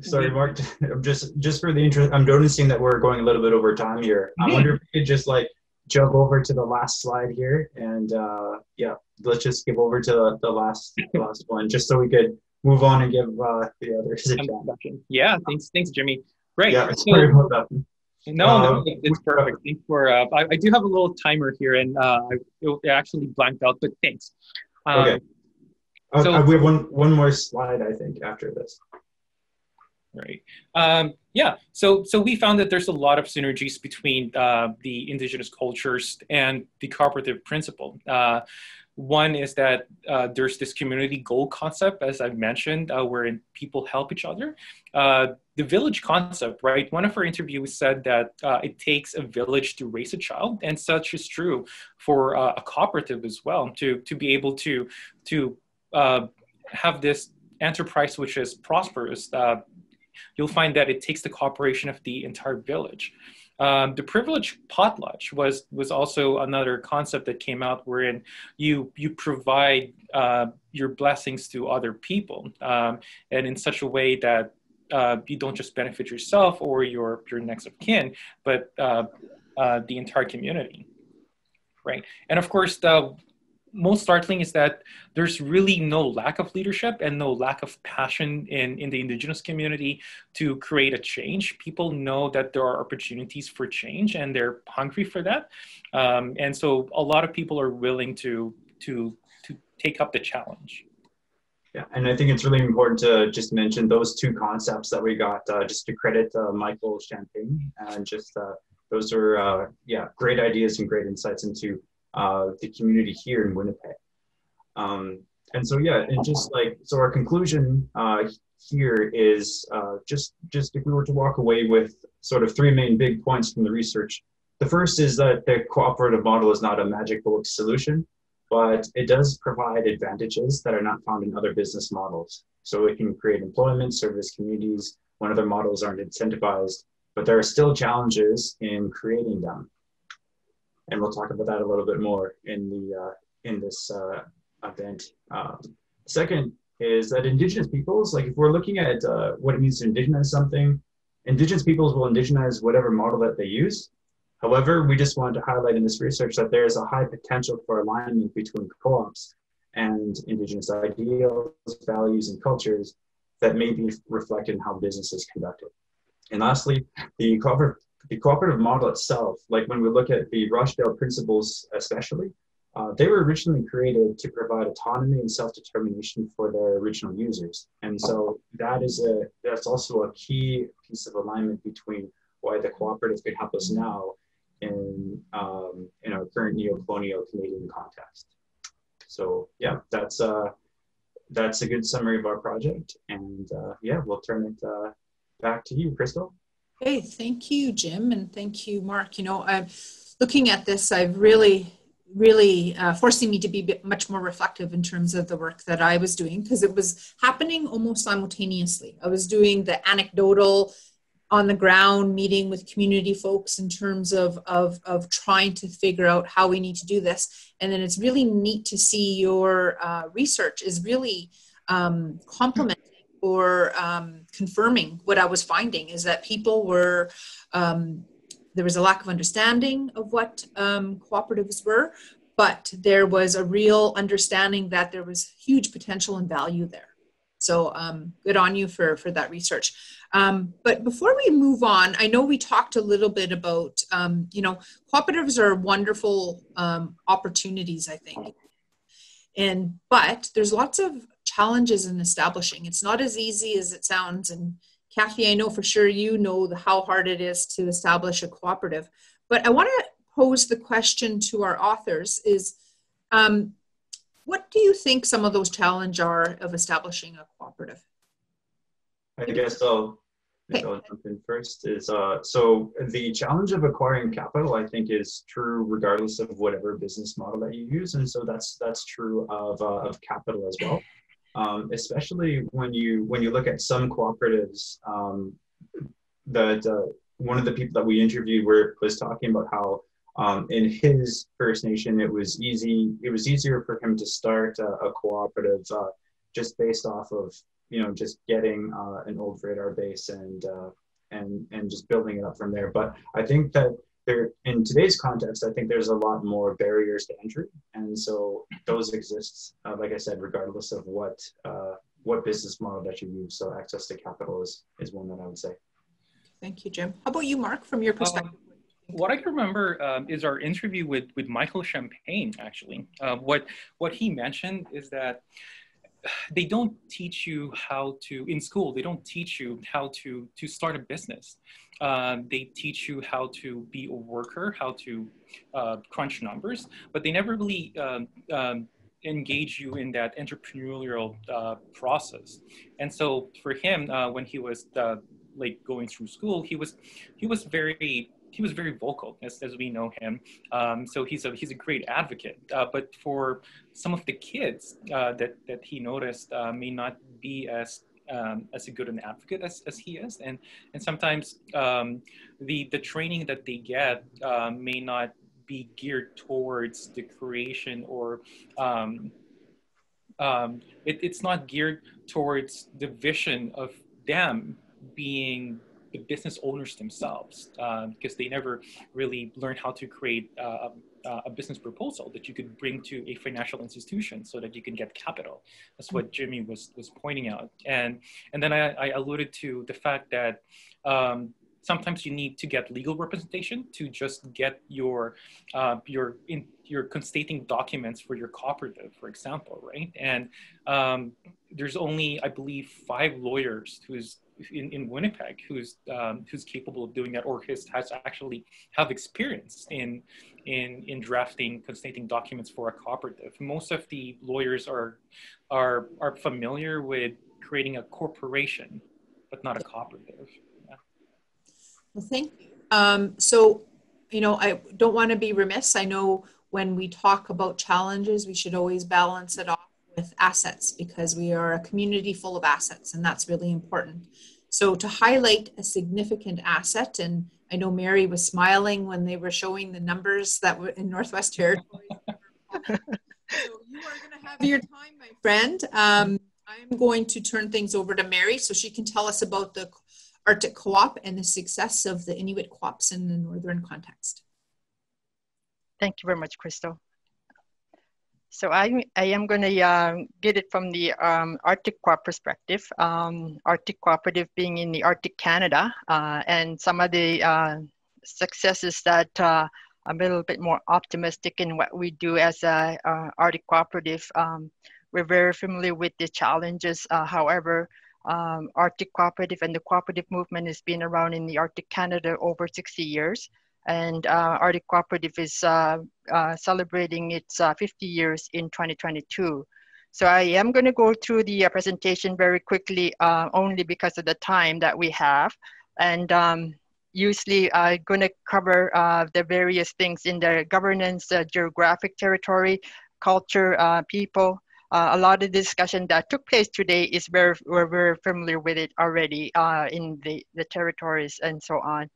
Speaker 5: Sorry, Mark. [laughs] just just for the interest, I'm noticing that we're going a little bit over time here. I wonder if we could just like jump over to the last slide here, and uh, yeah, let's just give over to the, the last the last one, just so we could move on and give uh, the others a chance.
Speaker 4: Yeah, thanks, thanks, Jimmy. Great.
Speaker 5: Yeah, so, sorry about that.
Speaker 4: No, no, um, it's perfect. Thanks for. Uh, I, I, do have a little timer here, and uh, it actually blanked out, but thanks.
Speaker 5: Um, okay. Uh, so, uh, we have one one more slide, I think, after this
Speaker 4: right? Um, yeah, so so we found that there's a lot of synergies between uh, the indigenous cultures and the cooperative principle. Uh, one is that uh, there's this community goal concept, as I've mentioned, uh, wherein people help each other. Uh, the village concept, right? One of our interviews said that uh, it takes a village to raise a child, and such is true for a cooperative as well. To to be able to to have this enterprise which is prosperous uh, you'll find that it takes the cooperation of the entire village. Um, the privilege potlatch was was also another concept that came out wherein you you provide uh, your blessings to other people um, and in such a way that uh, you don't just benefit yourself or your your next of kin, but uh, uh the entire community, right? And of course, the most startling is that there's really no lack of leadership and no lack of passion in, in the indigenous community to create a change. People know that there are opportunities for change and they're hungry for that. Um, and so a lot of people are willing to, to, to take up the challenge.
Speaker 5: Yeah, and I think it's really important to just mention those two concepts that we got, uh, just to credit uh, Michael Champagne and just uh, those are, uh, yeah, great ideas and great insights into uh, the community here in Winnipeg. Um, and so yeah, and just like so, our conclusion uh, here is uh, just just if we were to walk away with sort of three main big points from the research. The first is that the cooperative model is not a magic bullet solution, but it does provide advantages that are not found in other business models. So it can create employment, service communities when other models aren't incentivized, but there are still challenges in creating them and we'll talk about that a little bit more in the uh, in this uh, event. Um, second is that indigenous peoples, like if we're looking at uh, what it means to indigenize something, indigenous peoples will indigenize whatever model that they use. However, we just wanted to highlight in this research that there is a high potential for alignment between co-ops and indigenous ideals, values, and cultures that may be reflected in how business is conducted. And lastly, the cooperative the cooperative model itself, like when we look at the Rochdale principles, especially, uh, they were originally created to provide autonomy and self-determination for their original users. And so that is a that's also a key piece of alignment between why the cooperative could help us now in um, in our current neo-colonial Canadian context. So yeah, that's uh, that's a good summary of our project. And uh, yeah, we'll turn it uh, back to you, Crystal.
Speaker 2: Hey, thank you, Jim, and thank you, Mark. You know, I'm looking at this. I've really, really uh, forcing me to be much more reflective in terms of the work that I was doing because it was happening almost simultaneously. I was doing the anecdotal on the ground meeting with community folks in terms of, of, of trying to figure out how we need to do this. And then it's really neat to see your uh, research is really um, complementing or um, confirming what I was finding is that people were, um, there was a lack of understanding of what um, cooperatives were, but there was a real understanding that there was huge potential and value there. So um, good on you for, for that research. Um, but before we move on, I know we talked a little bit about, um, you know, cooperatives are wonderful opportunities, I think. And, but there's lots of challenges in establishing. It's not as easy as it sounds. And Kathy, I know for sure you know the, how hard it is to establish a cooperative. But I want to pose the question to our authors is, um, what do you think some of those challenges are of establishing a cooperative?
Speaker 5: I guess I'll, okay. I'll jump in first. Is uh, so the challenge of acquiring capital, I think, is true regardless of whatever business model that you use, and so that's that's true of uh, of capital as well. Um, especially when you when you look at some cooperatives um, that uh, one of the people that we interviewed were, was talking about how um, in his First Nation, it was easy. It was easier for him to start a, a cooperative uh, just based off of you know just getting uh, an old radar base and uh, and and just building it up from there. But I think that there, in today's context, I think there's a lot more barriers to entry, and so those exist, uh, like I said, regardless of what uh, what business model that you use. So access to capital is is one that I would say.
Speaker 2: Thank you, Jim. How about you, Mark, from your perspective? Um,
Speaker 4: what I can remember um, is our interview with, with Michael Champagne, actually. Uh, what, what he mentioned is that they don't teach you how to, in school, they don't teach you how to, to start a business. Uh, they teach you how to be a worker, how to uh, crunch numbers, but they never really um, um, engage you in that entrepreneurial uh, process. And so for him, uh, when he was uh, like going through school, he was, he was very he was very vocal as, as we know him. Um, so he's a he's a great advocate. Uh, but for some of the kids uh, that that he noticed uh, may not be as um, as a good an advocate as, as he is, and and sometimes um, the the training that they get uh, may not be geared towards the creation or um, um, it, it's not geared towards the vision of them being the business owners themselves uh, because they never really learned how to create uh, a, a, business proposal that you could bring to a financial institution so that you can get capital. That's what Jimmy was was pointing out, and and then I, I alluded to the fact that. Um, sometimes you need to get legal representation to just get your uh, your in your constating documents for your cooperative, for example, right? And um, there's only, I believe, five lawyers who's in, in Winnipeg who's um, who's capable of doing that or has, has actually have experience in in in drafting constating documents for a cooperative. Most of the lawyers are are are familiar with creating a corporation, but not a cooperative. Yeah.
Speaker 2: Well, thank you. Um, so, you know, I don't want to be remiss. I know when we talk about challenges, we should always balance it off with assets because we are a community full of assets and that's really important. So to highlight a significant asset, and I know Mary was smiling when they were showing the numbers that were in Northwest Territories. [laughs] so you are going to have your time, my friend. Um, I'm going to turn things over to Mary so she can tell us about the Arctic Co-op and the success of the Inuit co-ops in the Northern context.
Speaker 6: Thank you very much, Crystal. So I, I am going to uh, get it from the um, Arctic Co perspective. Um, Arctic Cooperative being in the Arctic Canada, uh, and some of the uh, successes that uh, I'm a little bit more optimistic in what we do as a, a Arctic cooperative. Um, we're very familiar with the challenges. Uh, however, um, Arctic Cooperative and the cooperative movement has been around in the Arctic Canada over 60 years. And uh, Arctic Cooperative is uh, uh celebrating its uh, 50 years in 2022. So I am going to go through the uh, presentation very quickly, only because of the time that we have. And um, usually I'm going to cover the various things in the governance, geographic territory, culture, people, uh, a lot of discussion that took place today is very, we're very familiar with it already uh, in the, the territories and so on.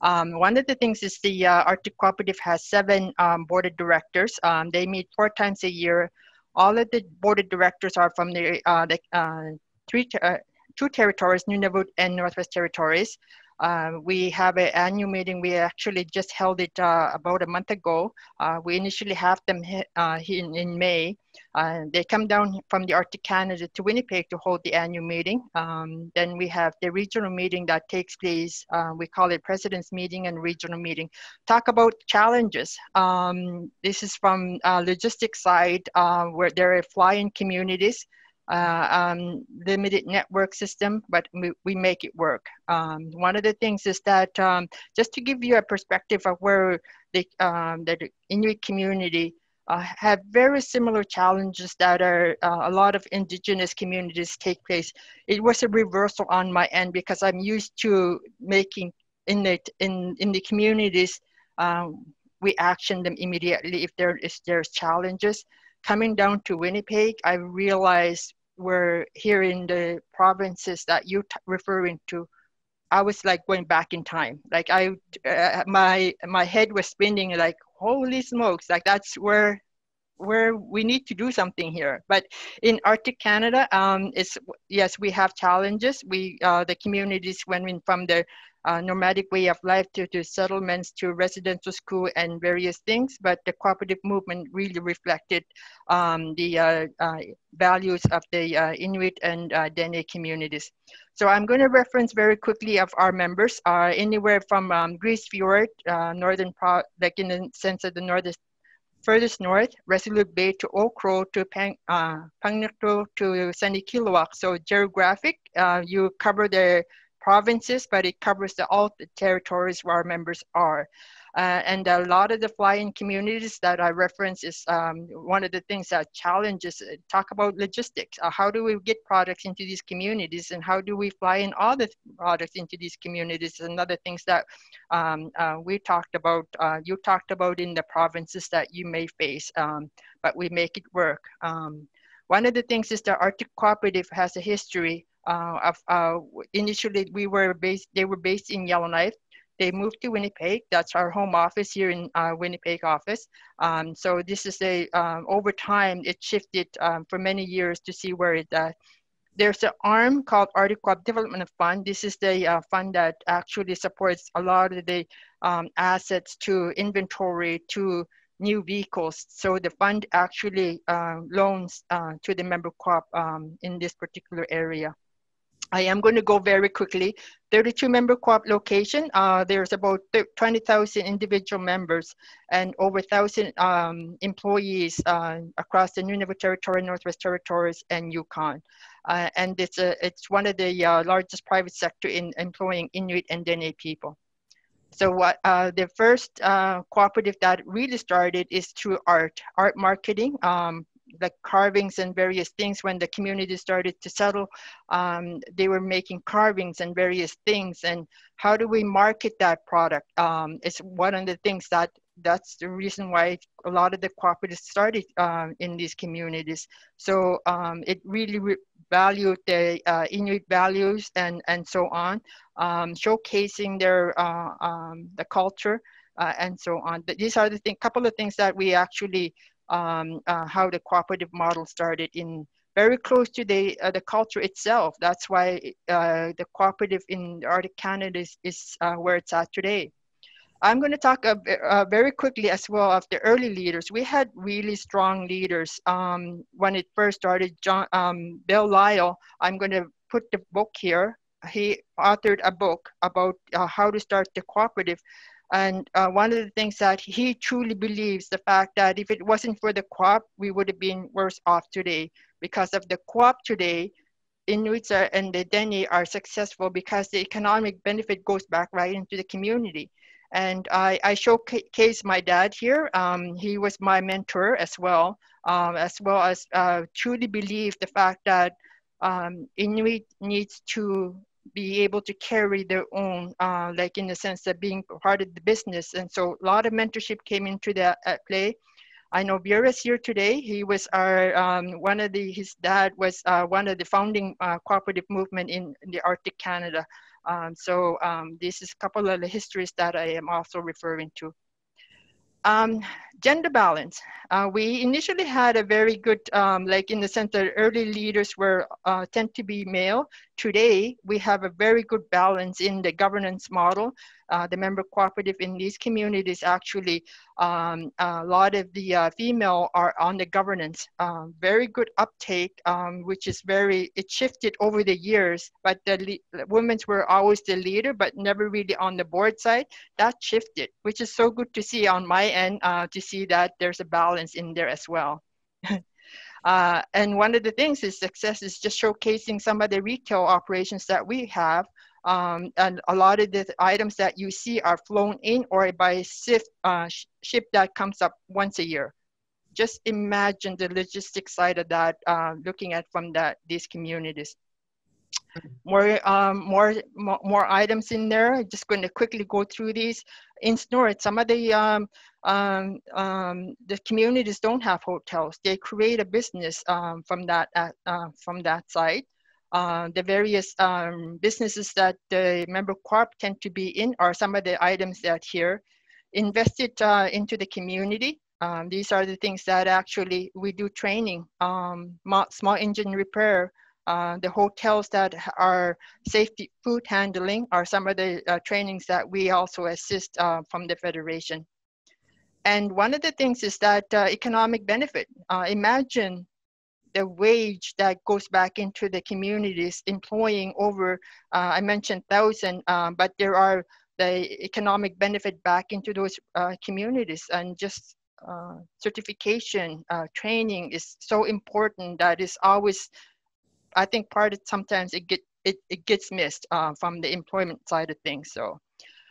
Speaker 6: Um, one of the things is the uh, Arctic Cooperative has seven um, board of directors. Um, they meet four times a year. All of the board of directors are from the, uh, the uh, three uh, two territories, Nunavut and Northwest Territories. Uh, we have an annual meeting. We actually just held it uh, about a month ago. Uh, we initially have them uh, in, in May. Uh, they come down from the Arctic Canada to Winnipeg to hold the annual meeting. Um, then we have the regional meeting that takes place. Uh, we call it President's Meeting and Regional Meeting. Talk about challenges. Um, this is from logistics side where there are fly-in communities uh, um, limited network system, but we, we make it work. Um, one of the things is that um, just to give you a perspective of where the, um, the Inuit community uh, have very similar challenges that are uh, a lot of indigenous communities take place. It was a reversal on my end because I'm used to making in the, in, in the communities, um, we action them immediately if there is there's challenges coming down to Winnipeg, I realized were here in the provinces that you're referring to, I was like going back in time. Like I, uh, my my head was spinning. Like holy smokes! Like that's where where we need to do something here. But in Arctic Canada, um, it's yes, we have challenges. We uh, the communities went from the uh, nomadic way of life to, to settlements to residential school and various things, but the cooperative movement really reflected um, the uh, uh, values of the uh, Inuit and uh, Dene communities. So I'm going to reference very quickly of our members, anywhere from um, Grise Fiord, northern, pro like in the sense of the northern furthest north, Resolute Bay to Oak to Pang, uh, to Sanikiluaq. So geographic, uh, you cover the provinces, but it covers the, all the territories where members are. Uh, and a lot of the fly-in communities that I reference is um, one of the things that challenges, uh, talk about logistics. Uh, how do we get products into these communities and how do we fly in all the products into these communities and other things that um, uh, we talked about, uh, you talked about in the provinces that you may face, um, but we make it work. Um, one of the things is that Arctic Cooperative has a history uh, of, uh, initially we were based, they were based in Yellowknife. They moved to Winnipeg. That's our home office here in uh, Winnipeg office. Um, so this is a, um, over time, it shifted um, for many years to see where it, uh, there's an arm called Co-op Development Fund. This is the uh, fund that actually supports a lot of the um, assets to inventory to new vehicles. So the fund actually uh, loans uh, to the member co-op um, in this particular area. I am going to go very quickly. 32 member co-op location. Uh, there's about 20,000 individual members and over 1,000 um, employees uh, across the Nunavut Territory, Northwest Territories, and Yukon. Uh, and it's, a, it's one of the uh, largest private sector in employing Inuit and Dene people. So what uh, the first uh, cooperative that really started is through art, art marketing. Um, like carvings and various things when the community started to settle um, they were making carvings and various things. And how do we market that product? Um, it's one of the things that that's the reason why a lot of the cooperatives started um, in these communities. So um, it really re valued the uh, inuit values and and so on um, showcasing their uh, um, the culture uh, and so on. But these are the thing, couple of things that we actually um, uh, how the cooperative model started in very close to the uh, the culture itself. That's why uh, the cooperative in Arctic Canada is, is uh, where it's at today. I'm going to talk very quickly as well of the early leaders. We had really strong leaders um, when it first started. John um, Bill Lyall. I'm going to put the book here. He authored a book about uh, how to start the cooperative And uh, one of the things that he truly believes the fact that if it wasn't for the co-op, we would have been worse off today. Because of the co-op today, Inuits are, and the Dene are successful because the economic benefit goes back right into the community. And I, I showcase my dad here. Um, he was my mentor as well, um, as well as uh, truly believe the fact that um, Inuit needs to be able to carry their own, uh, like in the sense of being part of the business. And so a lot of mentorship came into that at play. I know Vera's here today. He was our, um, one of the, his dad was uh, one of the founding uh, cooperative movement in, in, the Arctic Canada. Um, so um, this is a couple of the histories that I am also referring to. Gender balance. Uh, we initially had a very good, um, like in the sense that early leaders were uh, tend to be male. Today, we have a very good balance in the governance model uh, the member cooperative in these communities actually um, a lot of the uh, female are on the governance um, very good uptake um, which is very it shifted over the years but the women's were always the leader but never really on the board side that shifted which is so good to see on my end uh, to see that there's a balance in there as well [laughs] Uh, and one of the things is success is just showcasing some of the retail operations that we have um, and a lot of the items that you see are flown in or by ship, uh, ship that comes up once a year. Just imagine the logistics side of that, uh, looking at from that these communities. More, um, more, more, more items in there. I'm just going to quickly go through these. Inns North, some of the um, um, um, the communities don't have hotels. They create a business um, from that uh, uh, from that side. Uh, the various um, businesses that the member corp tend to be in are some of the items that here invested uh, into the community. Um, these are the things that actually we do training, small engine repair, uh, the hotels that are safety food handling are some of the uh, trainings that we also assist uh, from the Federation. And one of the things is that uh, economic benefit. imagine the wage that goes back into the communities employing over, uh, I mentioned thousand, um, but there are the economic benefit back into those uh, communities and just uh, certification, uh, training is so important that is always, I think part of sometimes it get it, it gets missed uh, from the employment side of things. So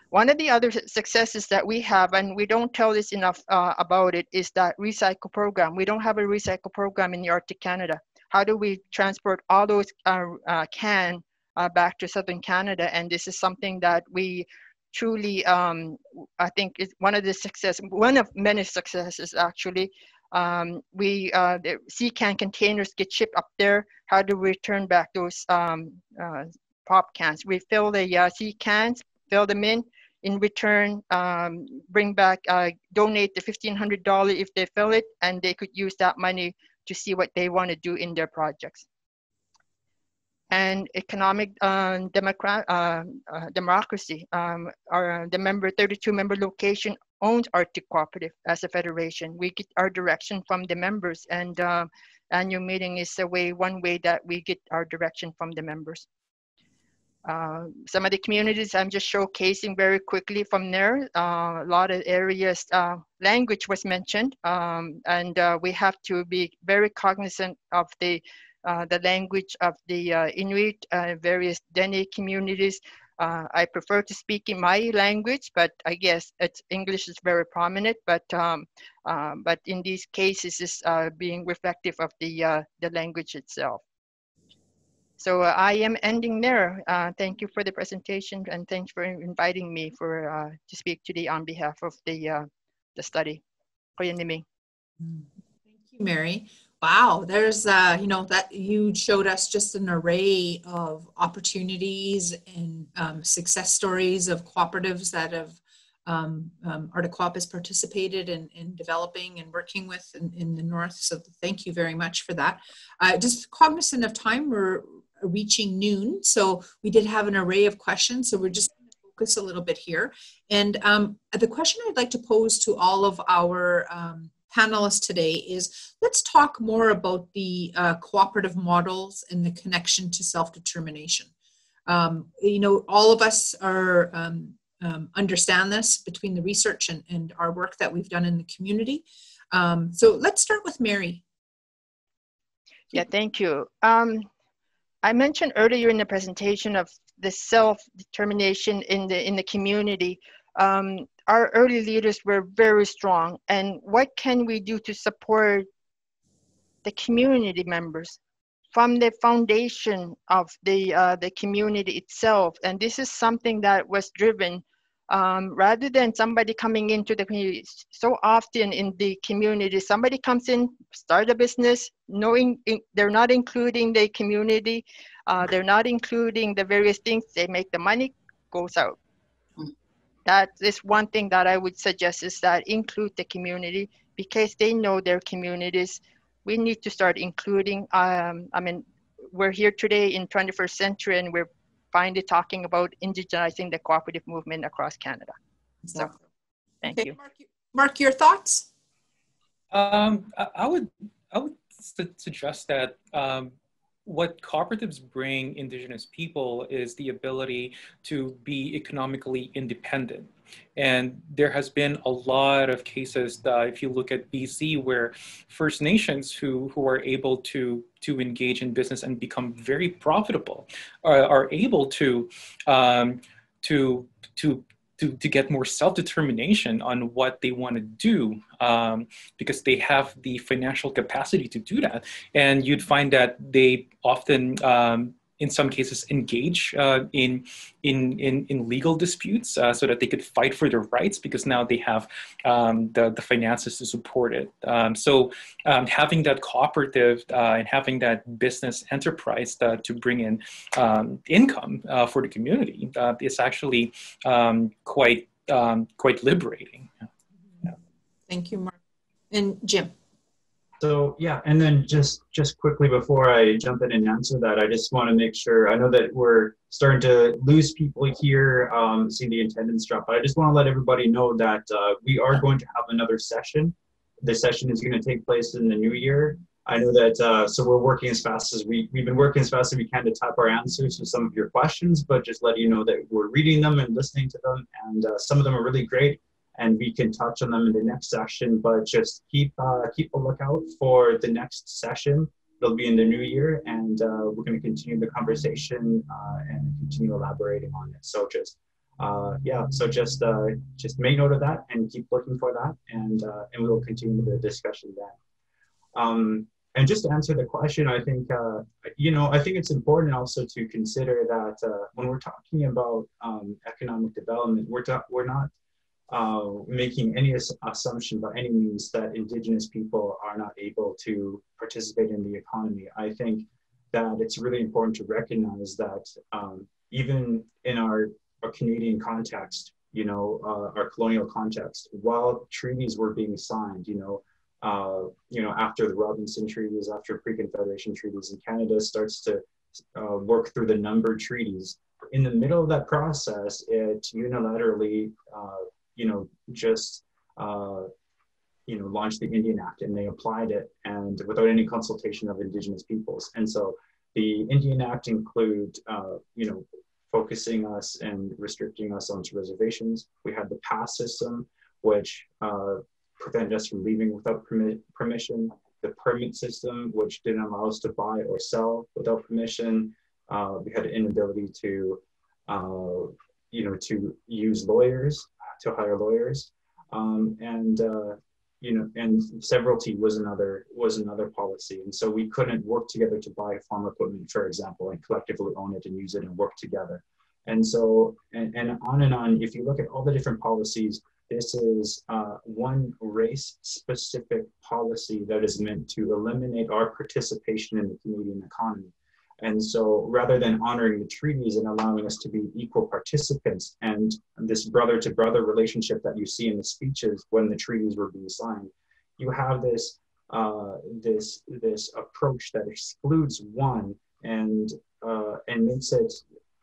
Speaker 6: one of the other successes that we have, and we don't tell this enough uh, about it, is that recycle program. We don't have a recycle program in the Arctic Canada. How do we transport all those uh, uh, can uh, back to Southern Canada? And this is something that we truly, um, I think, is one of the success, one of many successes actually. Um, we uh, the sea can containers get shipped up there. How do we return back those um, uh, pop cans? We fill the uh, sea cans, fill them in, in return, um, bring back, uh, donate the $1,500 if they fill it, and they could use that money to see what they want to do in their projects. And economic uh, democrat, uh, uh democracy, um, our, the member 32 member location owns Arctic Cooperative as a federation. We get our direction from the members and uh, annual meeting is a way, one way that we get our direction from the members. Uh, some of the communities I'm just showcasing very quickly from there. Uh, a lot of areas, uh, language was mentioned, um, and uh, we have to be very cognizant of the uh, the language of the Inuit, various Dene communities. I prefer to speak in my language, but I guess English is very prominent. But um, but in these cases, is being reflective of the the language itself. So uh, I am ending there. Uh, thank you for the presentation and thanks for inviting me for uh, to speak today on behalf of the uh, the study.
Speaker 2: Thank you, Mary. Wow, there's uh, you know that you showed us just an array of opportunities and um, success stories of cooperatives that have um, um, Arctic Co-op has participated in, in developing and working with in, in the north. So thank you very much for that. Uh, just cognizant of time, we're reaching noon. So we did have an array of questions. So we're just going to focus a little bit here. And um, the question I'd like to pose to all of our um, panelists today is let's talk more about the uh, cooperative models and the connection to self-determination. Um, you know, all of us are um, um, understand this between the research and, and our work that we've done in the community. Um, so let's start with Mary.
Speaker 6: Yeah, thank you. Um, I mentioned earlier in the presentation of the self-determination in the in the community. Um, our early leaders were very strong, and what can we do to support the community members from the foundation of the uh, the community itself? And this is something that was driven um, rather than somebody coming into the community so often in the community somebody comes in start a business knowing in, they're not including the community uh, they're not including the various things they make the money goes out. That is one thing that i would suggest is that include the community because they know their communities we need to start including um, i mean we're here today in 21st century and we're finally talking about indigenizing the cooperative movement across Canada. So, thank okay. you.
Speaker 2: Mark, Mark, your thoughts?
Speaker 4: Um, I, I, would I would su suggest that um, what cooperatives bring Indigenous people is the ability to be economically independent. And there has been a lot of cases, that, if you look at BC, where First Nations who, who are able to, to engage in business and become very profitable are, are able to, um, to, to to, to get more self-determination on what they want to do um, because they have the financial capacity to do that. And you'd find that they often um, in some cases engage uh, in, in, in, in, legal disputes uh, so that they could fight for their rights because now they have um, the, the finances to support it. Um, so um, having that cooperative uh, and having that business enterprise to, to bring in um, income uh, for the community uh, is actually um, quite, um, quite liberating.
Speaker 2: Yeah. Thank you, Mark. And Jim.
Speaker 5: So yeah, and then just just quickly before I jump in and answer that, I just want to make sure I know that we're starting to lose people here, um, seeing the attendance drop, but I just want to let everybody know that uh, we are going to have another session. This session is going to take place in the new year. I know that uh, so we're working as fast as we we've been working as fast as we can to type our answers to some of your questions, but just let you know that we're reading them and listening to them, and uh, some of them are really great and we can touch on them in the next session. But just keep uh, keep a lookout for the next session. It'll be in the new year, and uh, we're going to continue the conversation uh, and continue elaborating on it. So just uh, yeah, so just uh, just make note of that and keep looking for that, and uh, and we will continue the discussion then. Um, and just to answer the question, I think you know I think it's important also to consider that when we're talking about um, economic development, we're ta- we're not uh, making any assumption by any means that indigenous people are not able to participate in the economy. I think that it's really important to recognize that um, even in our, our, Canadian context, you know, uh, our colonial context, while treaties were being signed, you know, uh, you know, after the Robinson treaties, after pre-Confederation treaties, and Canada starts to uh, work through the numbered treaties. In the middle of that process, it unilaterally uh, you know, just, uh, you know, launched the Indian Act and they applied it and without any consultation of indigenous peoples. And so the Indian Act include, uh, you know, focusing us and restricting us onto reservations. We had the pass system, which uh, prevented us from leaving without permission. The permit system, which didn't allow us to buy or sell without permission. Uh, we had an inability to, uh, you know, to use lawyers to hire lawyers, um, and uh, you know, and severalty was another was another policy, and so we couldn't work together to buy farm equipment, for example, and collectively own it and use it and work together. And so, and, and on and on. If you look at all the different policies, this is uh, one race-specific policy that is meant to eliminate our participation in the Canadian economy. And so rather than honoring the treaties and allowing us to be equal participants and this brother to brother relationship that you see in the speeches when the treaties were being signed, you have this, uh, this, this approach that excludes one and, uh, and makes it,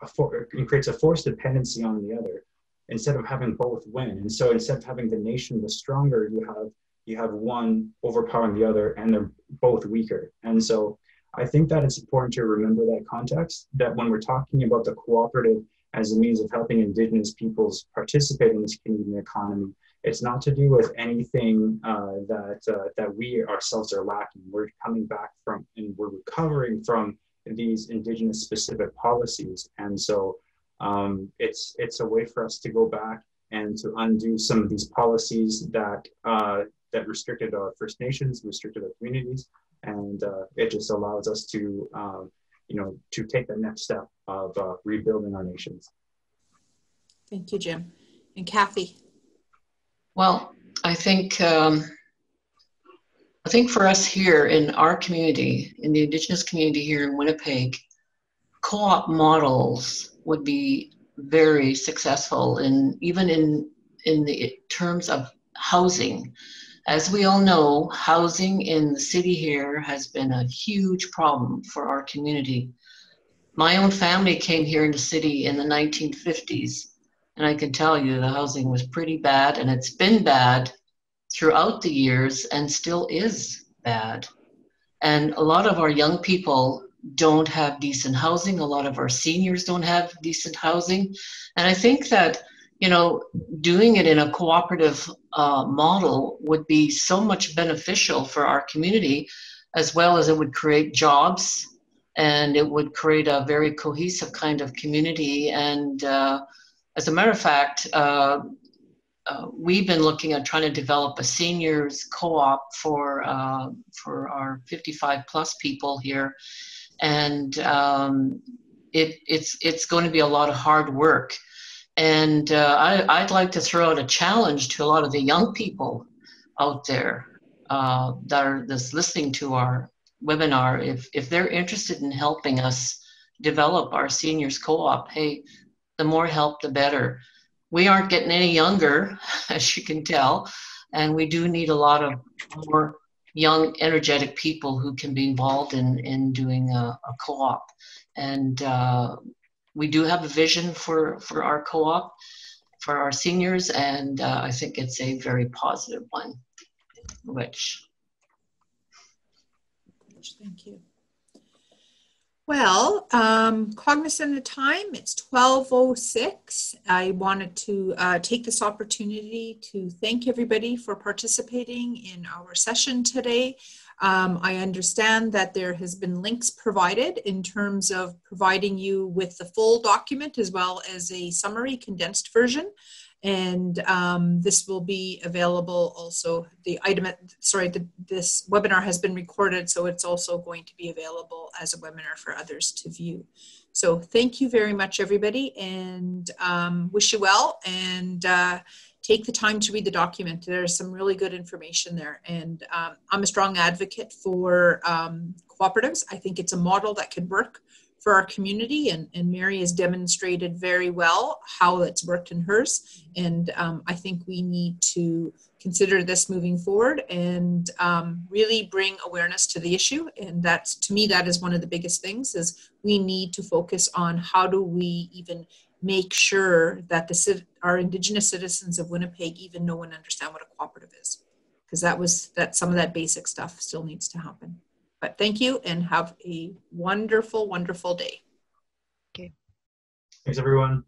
Speaker 5: a for, and creates a forced dependency on the other instead of having both win. And so instead of having the nation the stronger, you have, you have one overpowering the other and they're both weaker. And so I think that it's important to remember that context that when we're talking about the cooperative as a means of helping Indigenous peoples participate in this Canadian economy. It's not to do with anything uh, that uh, that we ourselves are lacking. We're coming back from and we're recovering from these Indigenous specific policies, and so um, it's it's a way for us to go back and to undo some of these policies that uh, that restricted our First Nations, restricted our communities, and uh, it just allows us to um, you know to take the next step of uh, rebuilding our nations.
Speaker 2: Thank you, Jim. And Kathy.
Speaker 3: Well, I think um, I think for us here in our community, in the Indigenous community here in Winnipeg, co-op models would be very successful in even in in the terms of housing. As we all know, housing in the city here has been a huge problem for our community. My own family came here in the city in the 1950s, and I can tell you the housing was pretty bad, and it's been bad throughout the years and still is bad. And a lot of our young people don't have decent housing. A lot of our seniors don't have decent housing. And I think that, you know, doing it in a cooperative uh, model would be so much beneficial for our community, as well as it would create jobs and it would create a very cohesive kind of community. And uh, as a matter of fact, uh, uh, we've been looking at trying to develop a seniors co-op for uh, for our 55 plus people here and um, it, it's it's going to be a lot of hard work. And uh, I, would like to throw out a challenge to a lot of the young people out there uh, that are that's listening to our webinar. If if they're interested in helping us develop our seniors co-op, hey, the more help, the better. We aren't getting any younger, [laughs] as you can tell, and we do need a lot of more young, energetic people who can be involved in, in doing a, a co-op. And uh, we do have a vision for, for our co-op, for our seniors, and uh, I think it's a very positive one, which.
Speaker 2: Thank you. Well, um, cognizant of time, it's 12.06. I wanted to uh, take this opportunity to thank everybody for participating in our session today. Um, I understand that there has been links provided in terms of providing you with the full document as well as a summary condensed version. And um, this will be available also the item sorry the, this webinar has been recorded so it's also going to be available as a webinar for others to view. So thank you very much everybody and um, wish you well and uh, take the time to read the document. There's some really good information there. And um, i'm a strong advocate for um, cooperatives. I think it's a model that could work for our community and, and Mary has demonstrated very well how it's worked in hers. And um, I think we need to consider this moving forward and um, really bring awareness to the issue. And that's to me that is one of the biggest things is we need to focus on how do we even make sure that the our indigenous citizens of Winnipeg even know and understand what a cooperative is because that was that some of that basic stuff still needs to happen. But thank you and have a wonderful, wonderful day.
Speaker 5: Okay. Thanks, everyone.